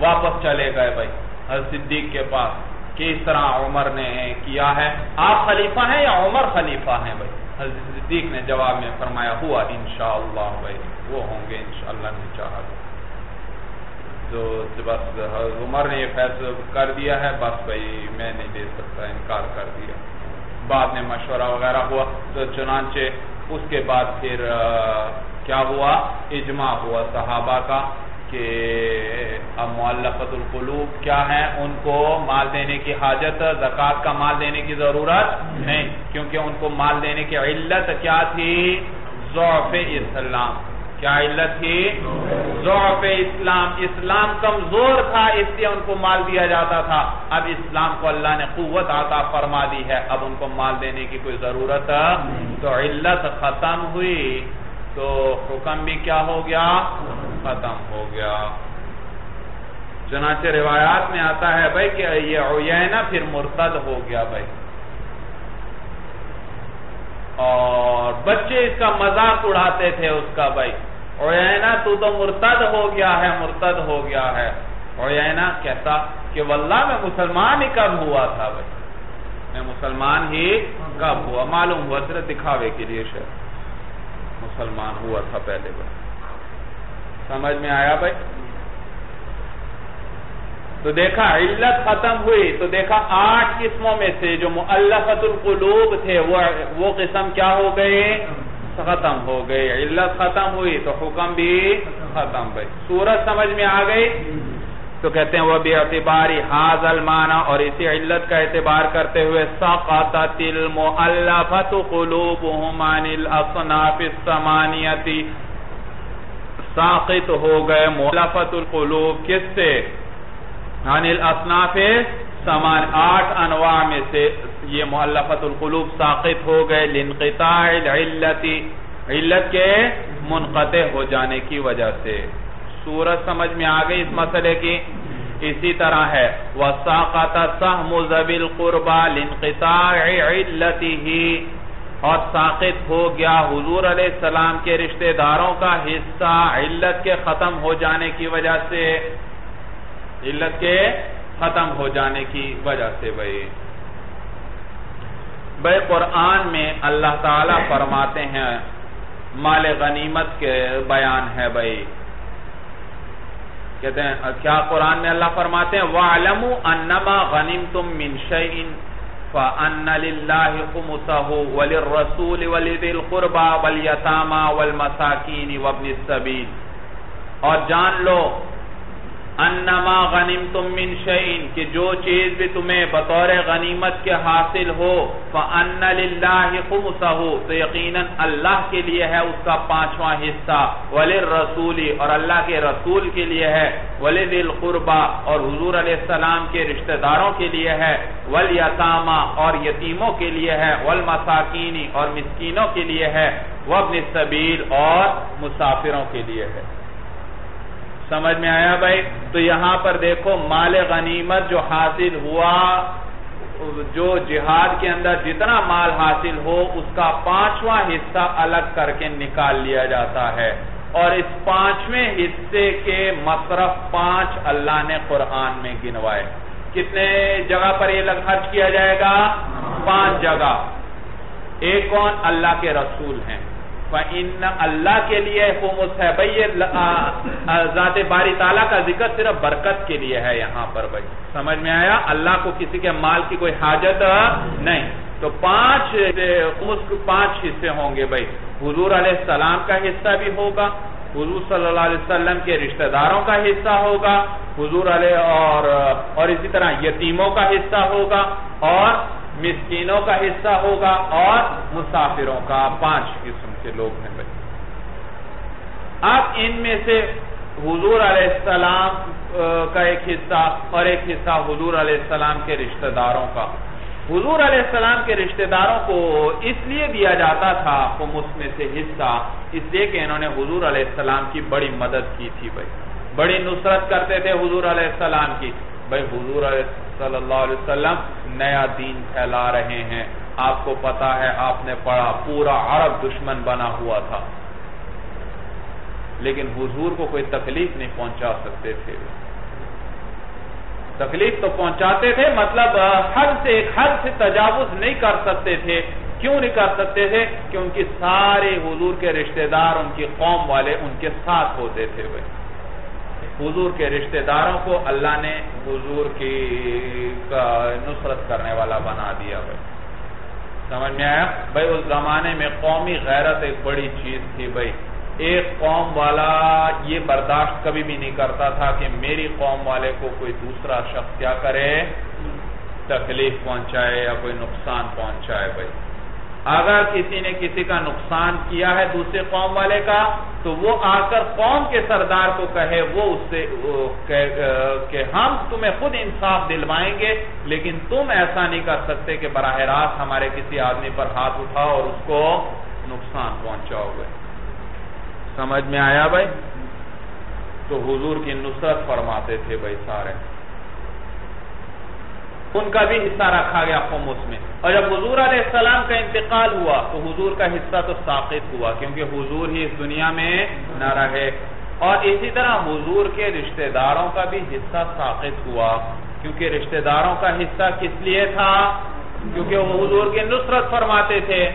واپس چلے گئے بھائی، حضرت صدیق کے پاس۔ کہ اس طرح عمر نے کیا ہے؟ آپ خلیفہ ہیں یا عمر خلیفہ ہیں بھائی؟ حضرت صدیق نے جواب میں فرمایا، ہوا انشاءاللہ بھائی، وہ ہوں گے انشاءاللہ نے چاہا تو بس عمر نے یہ فیصلہ کر دیا ہے، بس بھائی میں نہیں دے سکتا، انکار کر دیا۔ بعد میں مشورہ وغیرہ ہوا۔ تو چنانچہ اس کے بعد پھر کیا ہوا؟ اجماع ہوا صحابہ کا۔ کہ اب القلوب کیا ہے ان کو مال دینے کی حاجت زکاة کا مال دینے کی ضرورت نہیں، کیونکہ ان کو مال دینے کی علت کیا تھی؟ ضعف اسلام۔ کیا علت تھی؟ ضعف اسلام۔ اسلام کمزور تھا، اس لیے ان کو مال دیا جاتا تھا۔ اب اسلام کو اللہ نے قوت عطا فرما دی ہے۔ اب ان کو مال دینے کی کوئی ضرورت تو علت ختم ہوئی۔ تو حکم بھی کیا ہو گیا؟ ختم ہو گیا۔ چنانچہ روایات میں آتا ہے بھائی کہ یہ عیینہ پھر مرتد ہو گیا بھائی۔ اور بچے اس کا مذاق اڑاتے تھے اس کا بھائی۔ عیینہ تو تو مرتد ہو گیا ہے، مرتد ہو گیا ہے۔ عیینہ کہتا کہ واللہ میں مسلمان ہی کب ہوا تھا بھائی۔ میں مسلمان ہی کب ہوا؟ معلوم ہوا، صرف دکھاوے کے لیے شاید۔ مسلمان ہوا تھا پہلے بار سمجھ میں آیا بھائی؟ تو دیکھا علت ختم ہوئی، تو دیکھا آٹھ قسموں میں سے جو مؤلفت القلوب تھے، وہ قسم کیا ہو گئے؟ ختم ہو گئے۔ علت ختم ہوئی، تو حکم بھی ختم بھائی۔ سورت سمجھ میں آ گئی؟ تو کہتے ہیں وہ بھی اعتباری حاضل مانا اور اسی علت کا اعتبار کرتے ہوئے سقطت المؤلفت قلوبهم عن الاصناف السمانیتی ساقط ہو گئے مؤلفت القلوب کس سے؟ عن الاصناف سمان آٹھ انواع میں سے یہ محلفت القلوب ساقط ہو گئے لنقطاع العلتی علت کے منقطع ہو جانے کی وجہ سے۔ صورت سمجھ میں آگئی اس مسئلے کی؟ اسی طرح ہے۔ وَسَاقَتَ سَحْمُ ذَبِ الْقُرْبَى لِنْقِطَاعِ عِلَّتِهِ اور ساقط ہو گیا حضور علیہ السلام کے رشتہ داروں کا حصہ علت کے ختم ہو جانے کی وجہ سے، علت کے ختم ہو جانے کی وجہ سے بھئی بھئی قرآن میں اللہ تعالیٰ فرماتے ہیں، مال غنیمت کے بیان ہے بھئی کہتے ہیں، کیا قرآن میں اللہ فرماتے ہیں؟ وَعْلَمُوا أَنَّمَا غَنِمْتُم مِّن شَيْءٍ فَأَنَّ لِلَّهِ خُمُسَهُ وَلِلرَّسُولِ وَلِذِي الْقُرْبَى وَالْيَتَامَى وَالْمَسَاكِينِ وَابْنِ السَّبِيلِ اور جان لو انما غنیمتم من شئین کہ جو چیز بھی تمہیں بطور غنیمت کے حاصل ہو، فَأَنَّ لِلَّهِ خُمُسَهُ، تو یقیناً اللہ کے لیے ہے اس کا پانچواں حصہ، وَلِلرَّسُولِ اور اللہ کے رسول کے لیے ہے وَلِذِ الْقُرْبَى اور حضور علیہ السلام کے رشتہ داروں کے لیے ہے وَالْيَتَامَ، اور یتیموں کے لیے ہے وَالْمَسَاكِينِ اور مسکینوں کے لیے ہے، وَابْنِ السَّبِيلِ، اور مسافروں کے لیے ہے۔ سمجھ میں آیا بھائی؟ تو یہاں پر دیکھو، مال غنیمت جو حاصل ہوا، جو جہاد کے اندر جتنا مال حاصل ہو، اس کا پانچواں حصہ الگ کر کے نکال لیا جاتا ہے۔ اور اس پانچویں حصے کے مصرف پانچ اللہ نے قرآن میں گنوائے۔ کتنے جگہ پر یہ خرچ کیا جائے گا؟ پانچ جگہ۔ ایک کون؟ اللہ کے رسول ہیں۔ فَإِنَّ اللہ کے لیے خمس ہے بھئی ذات باری تعالیٰ کا ذکر صرف برکت کے لیے ہے یہاں پر بھئی سمجھ میں آیا؟ اللہ کو کسی کے مال کی کوئی حاجت نہیں۔ تو پانچ خمس پانچ حصے ہوں گے بھئی حضور علیہ السلام کا حصہ بھی ہوگا۔ حضور صلی اللہ علیہ وسلم کے رشتہ داروں کا حصہ ہوگا، حضور علیہ اور اور اسی طرح یتیموں کا حصہ ہوگا اور مسکینوں کا حصہ ہوگا اور مسافروں کا۔ پانچ قسم کے لوگ ہیں بھائی۔ اب ان میں سے حضور علیہ السلام کا ایک حصہ اور ایک حصہ حضور علیہ السلام کے رشتہ داروں کا۔ حضور علیہ السلام کے رشتہ داروں کو اس لیے دیا جاتا تھا خمس میں سے حصہ، اس لیے کہ انہوں نے حضور علیہ السلام کی بڑی مدد کی تھی بھائی۔ بڑی نصرت کرتے تھے حضور علیہ السلام کی۔ بھائی، حضور صلی اللہ علیہ وسلم نیا دین پھیلا رہے ہیں۔ آپ کو پتا ہے، آپ نے پڑھا، پورا عرب دشمن بنا ہوا تھا۔ لیکن حضور کو کوئی تکلیف نہیں پہنچا سکتے تھے۔ تکلیف تو پہنچاتے تھے مطلب حد سے ایک حد سے تجاوز نہیں کر سکتے تھے۔ کیوں نہیں کر سکتے تھے؟ کہ ان کی سارے حضور کے رشتہ دار ان کی قوم والے ان کے ساتھ ہوتے تھے وہ حضور کے رشتہ داروں کو اللہ نے حضور کی نصرت کرنے والا بنا دیا بھائی۔ سمجھ میں آیا؟ بھائی، اس زمانے میں قومی غیرت ایک بڑی چیز تھی بھائی۔ ایک قوم والا یہ برداشت کبھی بھی نہیں کرتا تھا کہ میری قوم والے کو کوئی دوسرا شخص کیا کرے؟ تکلیف پہنچائے یا کوئی نقصان پہنچائے بھائی۔ اگر کسی نے کسی کا نقصان کیا ہے دوسرے قوم والے کا، تو وہ آ کر قوم کے سردار کو کہے، وہ اس سے کہ ہم تمہیں خود انصاف دلوائیں گے، لیکن تم ایسا نہیں کر سکتے کہ براہ راست ہمارے کسی آدمی پر ہاتھ اٹھاؤ اور اس کو نقصان پہنچاؤ گے سمجھ میں آیا بھائی؟ تو حضور کی نصرت فرماتے تھے بھائی سارے۔ ان کا بھی حصہ رکھا گیا خمس میں۔ اور جب حضور علیہ السلام کا انتقال ہوا، تو حضور کا حصہ تو ساقط ہوا، کیونکہ حضور ہی اس دنیا میں نہ رہے۔ اور اسی طرح حضور کے رشتہ داروں کا بھی حصہ ساقط ہوا۔ کیونکہ رشتہ داروں کا حصہ کس لیے تھا؟ کیونکہ وہ حضور کے نصرت فرماتے تھے۔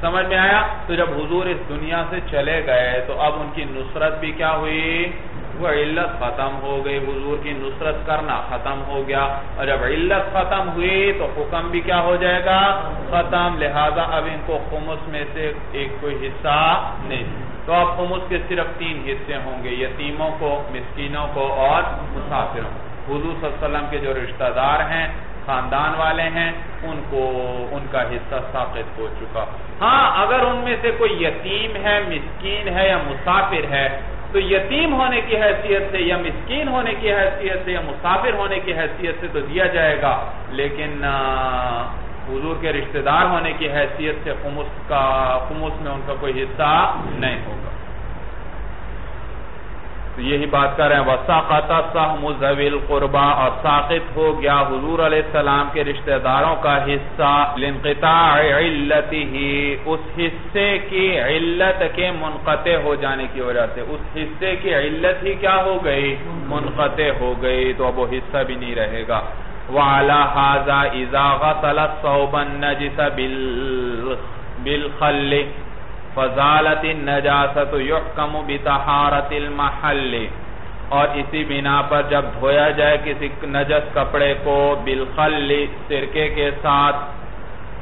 سمجھ میں آیا؟ تو جب حضور اس دنیا سے چلے گئے تو اب ان کی نصرت بھی کیا ہوئی؟ وہ علت ختم ہو گئی۔ حضور کی نصرت کرنا ختم ہو گیا۔ اور جب علت ختم ہوئی تو حکم بھی کیا ہو جائے گا؟ ختم۔ لہذا اب ان کو خمس میں سے ایک کوئی حصہ نہیں۔ تو اب خمس کے صرف تین حصے ہوں گے۔ یتیموں کو، مسکینوں کو اور مسافروں حضور صلی اللہ علیہ وسلم کے جو رشتہ دار ہیں خاندان والے ہیں، ان کو، ان کا حصہ ثابت ہو چکا۔ ہاں اگر ان میں سے کوئی یتیم ہے، مسکین ہے یا مسافر ہے، تو یتیم ہونے کی حیثیت سے یا مسکین ہونے کی حیثیت سے یا مسافر ہونے کی حیثیت سے تو دیا جائے گا، لیکن حضور کے رشتہ دار ہونے کی حیثیت سے خمس کا، خمس میں ان کا کوئی حصہ نہیں ہوگا تو یہی بات کر رہے ہیں، وَسَاقَتَ سَحْمُ ذَوِي الْقُرْبَى، اور ساقط ہو گیا حضور علیہ السلام کے رشتہ داروں کا حصہ لِنْقِطَاعِ عِلَّتِهِ، اس حصے کی علت کے منقطع ہو جانے کی وجہ سے۔ اس حصے کی علت ہی کیا ہو گئی؟ منقطع ہو گئی، تو اب وہ حصہ بھی نہیں رہے گا۔ وَعَلَى هَذَا إِذَا غَسَلَ الصَّوْبَ النَّجِسَ بِالْخَلِّ فضالت النجاست یحکم بطہارت المحل۔ اور اسی بنا پر جب دھویا جائے کسی نجس کپڑے کو بالخل سرکے کے ساتھ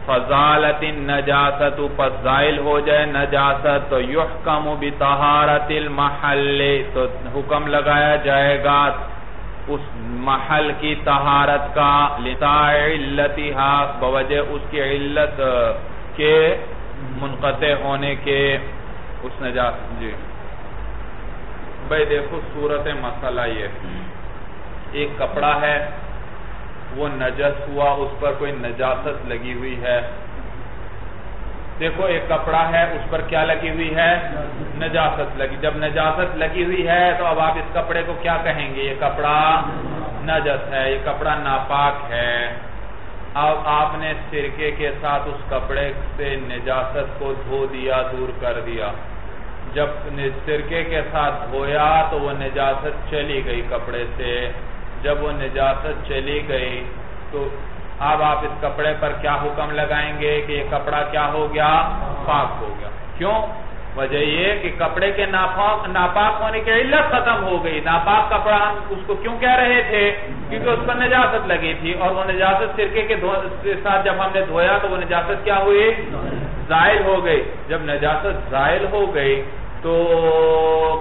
فضالت النجاست پس زائل ہو جائے، نجاست تو یحکم بطہارت المحل۔ تو حکم لگایا جائے گا اس محل کی طہارت کا لطاع علتها، بوجہ اس کی علت کے منقطع ہونے کے اس نجات جی۔ بھائی دیکھو، صورت مسئلہ یہ ایک کپڑا ہے، وہ نجس ہوا، اس پر کوئی نجاست لگی ہوئی ہے۔ دیکھو، ایک کپڑا ہے، اس پر کیا لگی ہوئی ہے؟ نجاست لگی۔ جب نجاست لگی ہوئی ہے، تو اب آپ اس کپڑے کو کیا کہیں گے؟ یہ کپڑا نجس ہے، یہ کپڑا ناپاک ہے۔ اب آپ نے سرکے کے ساتھ اس کپڑے سے نجاست کو دھو دیا، دور کر دیا۔ جب سرکے کے ساتھ دھویا تو وہ نجاست چلی گئی کپڑے سے۔ جب وہ نجاست چلی گئی تو اب آپ اس کپڑے پر کیا حکم لگائیں گے کہ یہ کپڑا کیا ہو گیا؟ پاک ہو گیا۔ کیوں؟ وجہ یہ کہ کپڑے کے ناپاک ہونے کی علت ختم ہو گئی۔ ناپاک کپڑا ہم اس کو کیوں کہہ رہے تھے؟ کیونکہ اس پر نجاست لگی تھی اور وہ نجاست سرکے کے ساتھ جب ہم نے دھویا تو وہ نجاست کیا ہوئی؟ زائل ہو گئی۔ جب نجاست زائل ہو گئی تو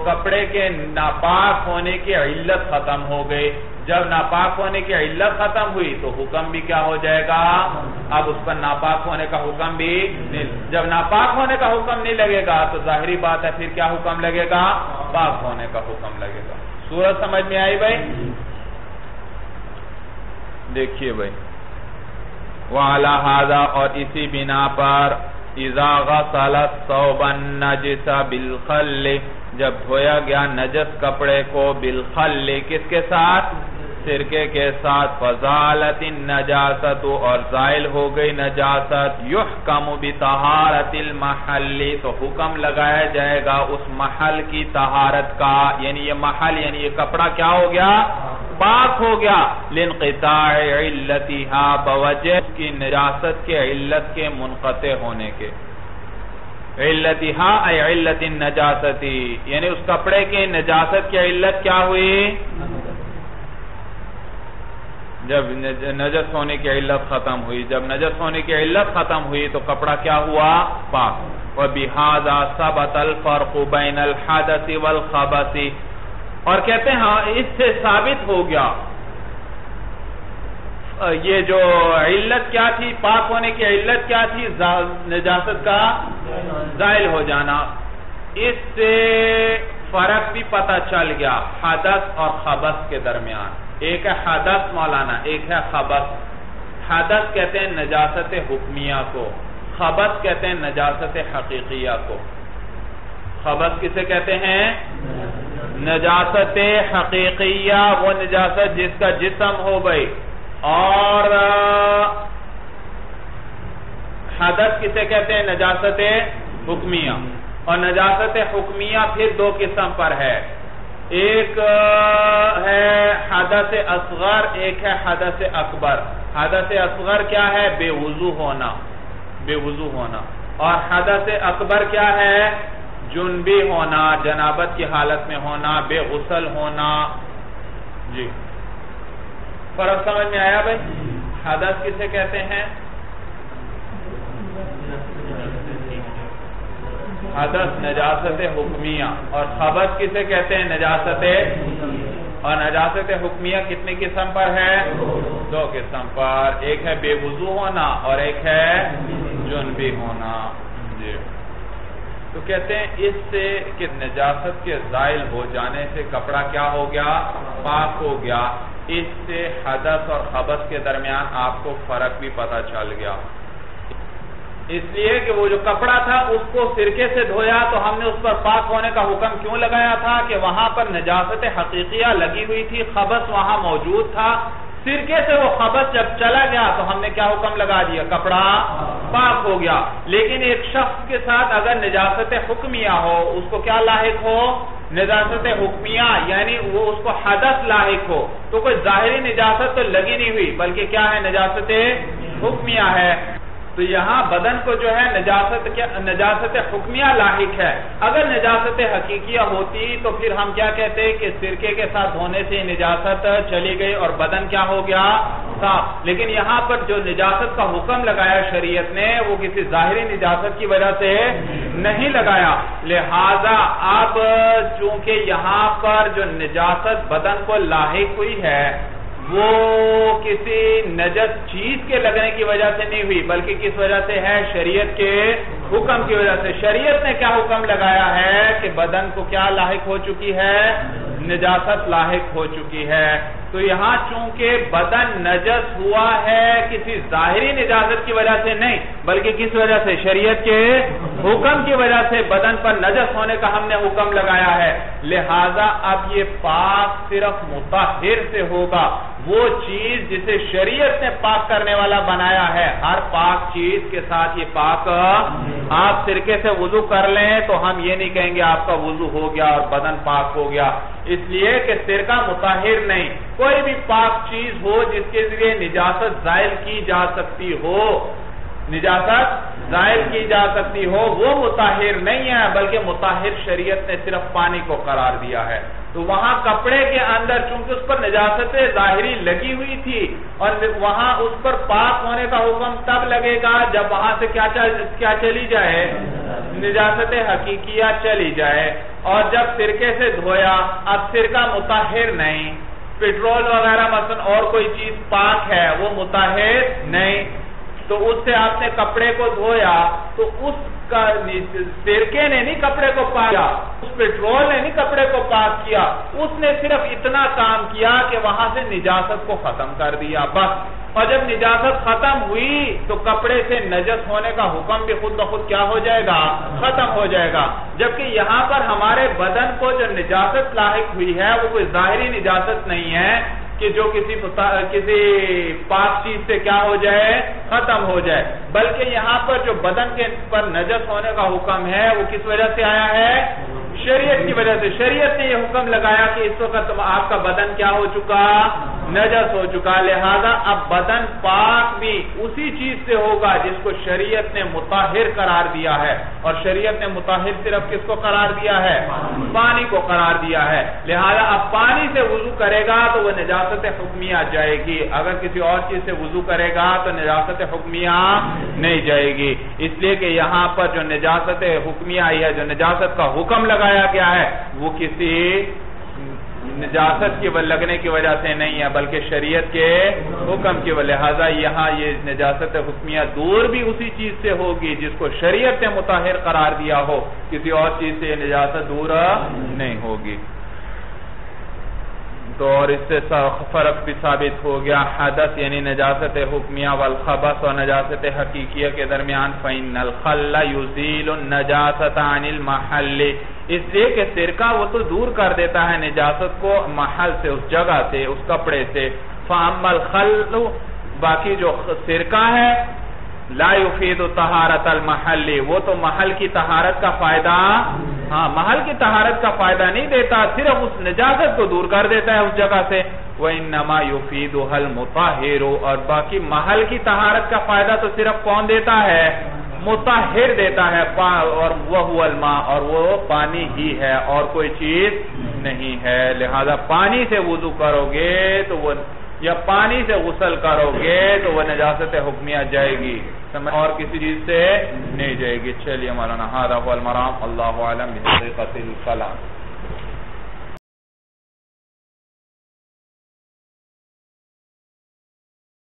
کپڑے کے ناپاک ہونے کی علت ختم ہو گئی۔ جب ناپاک ہونے کی علت ختم ہوئی تو حکم بھی کیا ہو جائے گا؟ اب اس پر ناپاک ہونے کا حکم بھی جب ناپاک ہونے کا حکم نہیں لگے گا تو ظاہری بات ہے، پھر کیا حکم لگے گا؟ پاک ہونے کا حکم لگے گا۔ سورج سمجھ میں آئی بھائی؟ دیکھیے بھائی۔ وَعَلَى هَذَا اور اسی بنا پر، اِذَا غَسَلَتْ صَوْبًا نَجِسَ بِالْخَلِّ، جب دھویا گیا نجس کپڑے کو بالخل، کس کے ساتھ؟ سرکے کے ساتھ فضالت النجاست اور زائل ہو گئی نجاست، یحکم بطہارت المحل، تو حکم لگایا جائے گا اس محل کی طہارت کا یعنی یہ محل یعنی یہ کپڑا کیا ہو گیا؟ پاک ہو گیا۔ لنقطاع علتها، بوجہ کی نجاست کے علت کے منقطع ہونے کے۔ علتها ای علت النجاستی یعنی اس کپڑے کی نجاست کی علت کیا ہوئی؟ جب نجس ہونے کی علت ختم ہوئی۔ جب نجس ہونے کی علت ختم ہوئی تو کپڑا کیا ہوا؟ پاک۔ وَبِهَذَا سَبَتَ الْفَرْقُ بَيْنَ الْحَدَثِ وَالْخَبَثِ۔ اور کہتے ہیں ہاں اس سے ثابت ہو گیا۔ یہ جو علت کیا تھی، پاک ہونے کی علت کیا تھی؟ نجاست کا زائل ہو جانا۔ اس سے فرق بھی پتا چل گیا، حدث اور خبث کے درمیان۔ ایک ہے حدث مولانا، ایک ہے خبث۔ حدث کہتے ہیں نجاست حکمیہ کو، خبث کہتے ہیں نجاست حقیقیہ کو۔ خبث کسے کہتے ہیں؟ نجاست حقیقیہ وہ نجاست جس کا جسم ہو گئی اور حدث کسے کہتے ہیں؟ نجاست حکمیہ۔ اور نجاست حکمیہ پھر دو قسم پر ہے۔ ایک ہے حدث اصغر، ایک ہے حدث اکبر۔ حدث اصغر کیا ہے؟ بے وضو ہونا۔ بے وضو ہونا۔ اور حدث اکبر کیا ہے؟ جنبی ہونا، جنابت کی حالت میں ہونا، بے غسل ہونا۔ جی۔ فرق سمجھ میں آیا بھائی؟ حدث کسے کہتے ہیں؟ حدث نجاست حکمیہ۔ اور خبر کسے کہتے ہیں نجاست اور نجاست حکمیہ کتنی قسم پر ہے؟ دو قسم پر۔ ایک ہے بے وضو ہونا اور ایک ہے جنبی ہونا۔ جی۔ تو کہتے ہیں اس سے کہ نجاست کے زائل ہو جانے سے کپڑا کیا ہو گیا؟ پاک ہو گیا۔ اس سے حدث اور خبث کے درمیان آپ کو فرق بھی پتا چل گیا۔ اس لیے کہ وہ جو کپڑا تھا اس کو سرکے سے دھویا تو ہم نے اس پر پاک ہونے کا حکم کیوں لگایا تھا کہ وہاں پر نجاست حقیقیہ لگی ہوئی تھی خبص وہاں موجود تھا۔ سرکے سے وہ خبص جب چلا گیا تو ہم نے کیا حکم لگا دیا؟ کپڑا پاک ہو گیا۔ لیکن ایک شخص کے ساتھ اگر نجاست حکمیہ ہو، اس کو کیا لاحق ہو؟ نجاست حکمیہ یعنی وہ اس کو حدث لاحق ہو۔ تو کوئی ظاہری نجاست تو لگی نہیں ہوئی، بلکہ کیا ہے؟ نجاست حکمیہ ہے۔ تو یہاں بدن کو جو ہے نجاست نجاست حکمیہ لاحق ہے۔ اگر نجاست حقیقیہ ہوتی تو پھر ہم کیا کہتے کہ سرکے کے ساتھ دھونے سے نجاست چلی گئی اور بدن کیا ہو گیا؟ صاف۔ لیکن یہاں پر جو نجاست کا حکم لگایا شریعت نے، وہ کسی ظاہری نجاست کی وجہ سے نہیں لگایا۔ لہذا اب چونکہ یہاں پر جو نجاست بدن کو لاحق ہوئی ہے وہ کسی نجس چیز کے لگنے کی وجہ سے نہیں ہوئی، بلکہ کس وجہ سے ہے؟ شریعت کے حکم کی وجہ سے۔ شریعت نے کیا حکم لگایا ہے کہ بدن کو کیا لاحق ہو چکی ہے؟ نجاست لاحق ہو چکی ہے۔ تو یہاں چونکہ بدن نجس ہوا ہے، کسی ظاہری نجازت کی وجہ سے نہیں، بلکہ کس وجہ سے؟ شریعت کے حکم کی وجہ سے بدن پر نجس ہونے کا ہم نے حکم لگایا ہے۔ لہٰذا اب یہ پاک صرف متحر سے ہوگا۔ وہ چیز جسے شریعت نے پاک کرنے والا بنایا ہے، ہر پاک چیز کے ساتھ یہ پاک آپ سرکے سے وضو کر لیں تو ہم یہ نہیں کہیں گے آپ کا وضو ہو گیا اور بدن پاک ہو گیا۔ اس لیے کہ سرکہ متحر نہیں، کوئی بھی پاک چیز ہو جس کے ذریعے نجاست زائل کی جا سکتی ہو۔ نجاست زائل کی جا سکتی ہو، وہ متحر نہیں ہے، بلکہ متحر شریعت نے صرف پانی کو قرار دیا ہے۔ تو وہاں کپڑے کے اندر چونکہ اس پر نجاست ظاہری لگی ہوئی تھی اور وہاں اس پر پاک ہونے کا حکم تب لگے گا جب وہاں سے کیا چلی جائے؟ نجاست حقیقیہ چلی جائے۔ اور جب سرکے سے دھویا، اب سرکہ متحر نہیں۔ پیٹرول وغیرہ مثلا اور کوئی چیز پاک ہے، وہ متحر نہیں۔ تو اس سے آپ نے کپڑے کو دھویا، تو اس کا سرکے نے نہیں کپڑے کو پایا اس پیٹرول نے نہیں کپڑے کو پاک کیا، اس نے صرف اتنا کام کیا کہ وہاں سے نجاست کو ختم کر دیا، بس۔ اور جب نجاست ختم ہوئی تو کپڑے سے نجس ہونے کا حکم بھی خود بخود کیا ہو جائے گا؟ ختم ہو جائے گا۔ جبکہ یہاں پر ہمارے بدن کو جو نجاست لاحق ہوئی ہے، وہ کوئی ظاہری نجاست نہیں ہے۔ کہ جو کسی کسی پاک چیز سے کیا ہو جائے، ختم ہو جائے۔ بلکہ یہاں پر جو بدن کے پر نجس ہونے کا حکم ہے، وہ کس وجہ سے آیا ہے؟ شریعت کی وجہ سے شریعت نے یہ حکم لگایا کہ اس وقت آپ کا بدن کیا ہو چکا؟ نجس ہو چکا۔ لہذا اب بدن پاک بھی اسی چیز سے ہوگا جس کو شریعت نے متحر قرار دیا ہے۔ اور شریعت نے متحر صرف کس کو قرار دیا ہے؟ پانی کو قرار دیا ہے۔ لہذا اب پانی سے وضو کرے گا تو وہ نجاست حکمیہ جائے گی۔ اگر کسی اور چیز سے وضو کرے گا تو نجاست حکمیہ نہیں جائے گی۔ اس لیے کہ یہاں پر جو نجاست حکمیہ ہے جو نجاست کا حکم لگا لگایا گیا ہے۔ وہ کسی نجاست کی لگنے کی وجہ سے نہیں ہے، بلکہ شریعت کے حکم کی لہذا یہاں یہ نجاست حکمیہ دور بھی اسی چیز سے ہوگی جس کو شریعت نے متحر قرار دیا ہو۔ کسی اور چیز سے یہ نجاست دور نہیں ہوگی۔ تو اور اس سے فرق بھی ثابت ہو گیا۔ حدث یعنی نجاست حکمیہ والخبس و نجاست حقیقیہ کے درمیان، فَإِنَّ الْخَلَّ يُزِيلُ النَّجَاسَةَ عَنِ الْمَحَلِّ۔ اس لیے کہ سرکہ وہ تو دور کر دیتا ہے نجاست کو محل سے، اس جگہ سے، اس کپڑے سے۔ فَأَمَّ الْخَلُّ، باقی جو سرکہ ہے لا يفید طہارت المحلی وہ تو محل کی طہارت کا فائدہ ہاں محل کی طہارت کا فائدہ نہیں دیتا، صرف اس نجازت کو دور کر دیتا ہے اس جگہ سے۔ وَإِنَّمَا يُفِيدُهَا الْمُطَحِرُ اور باقی محل کی طہارت کا فائدہ تو صرف کون دیتا ہے؟ متحر دیتا ہے اور وہ الماء، اور وہ پانی ہی ہے، اور کوئی چیز نہیں ہے۔ لہذا پانی سے وضو کرو گے تو وہ یا پانی سے غسل کرو گے تو وہ نجاست حکمیہ جائے گی۔ اور کسی چیز سے نہیں جائے گی۔ چلیے مولانا المرام اللہ عالم الکلام۔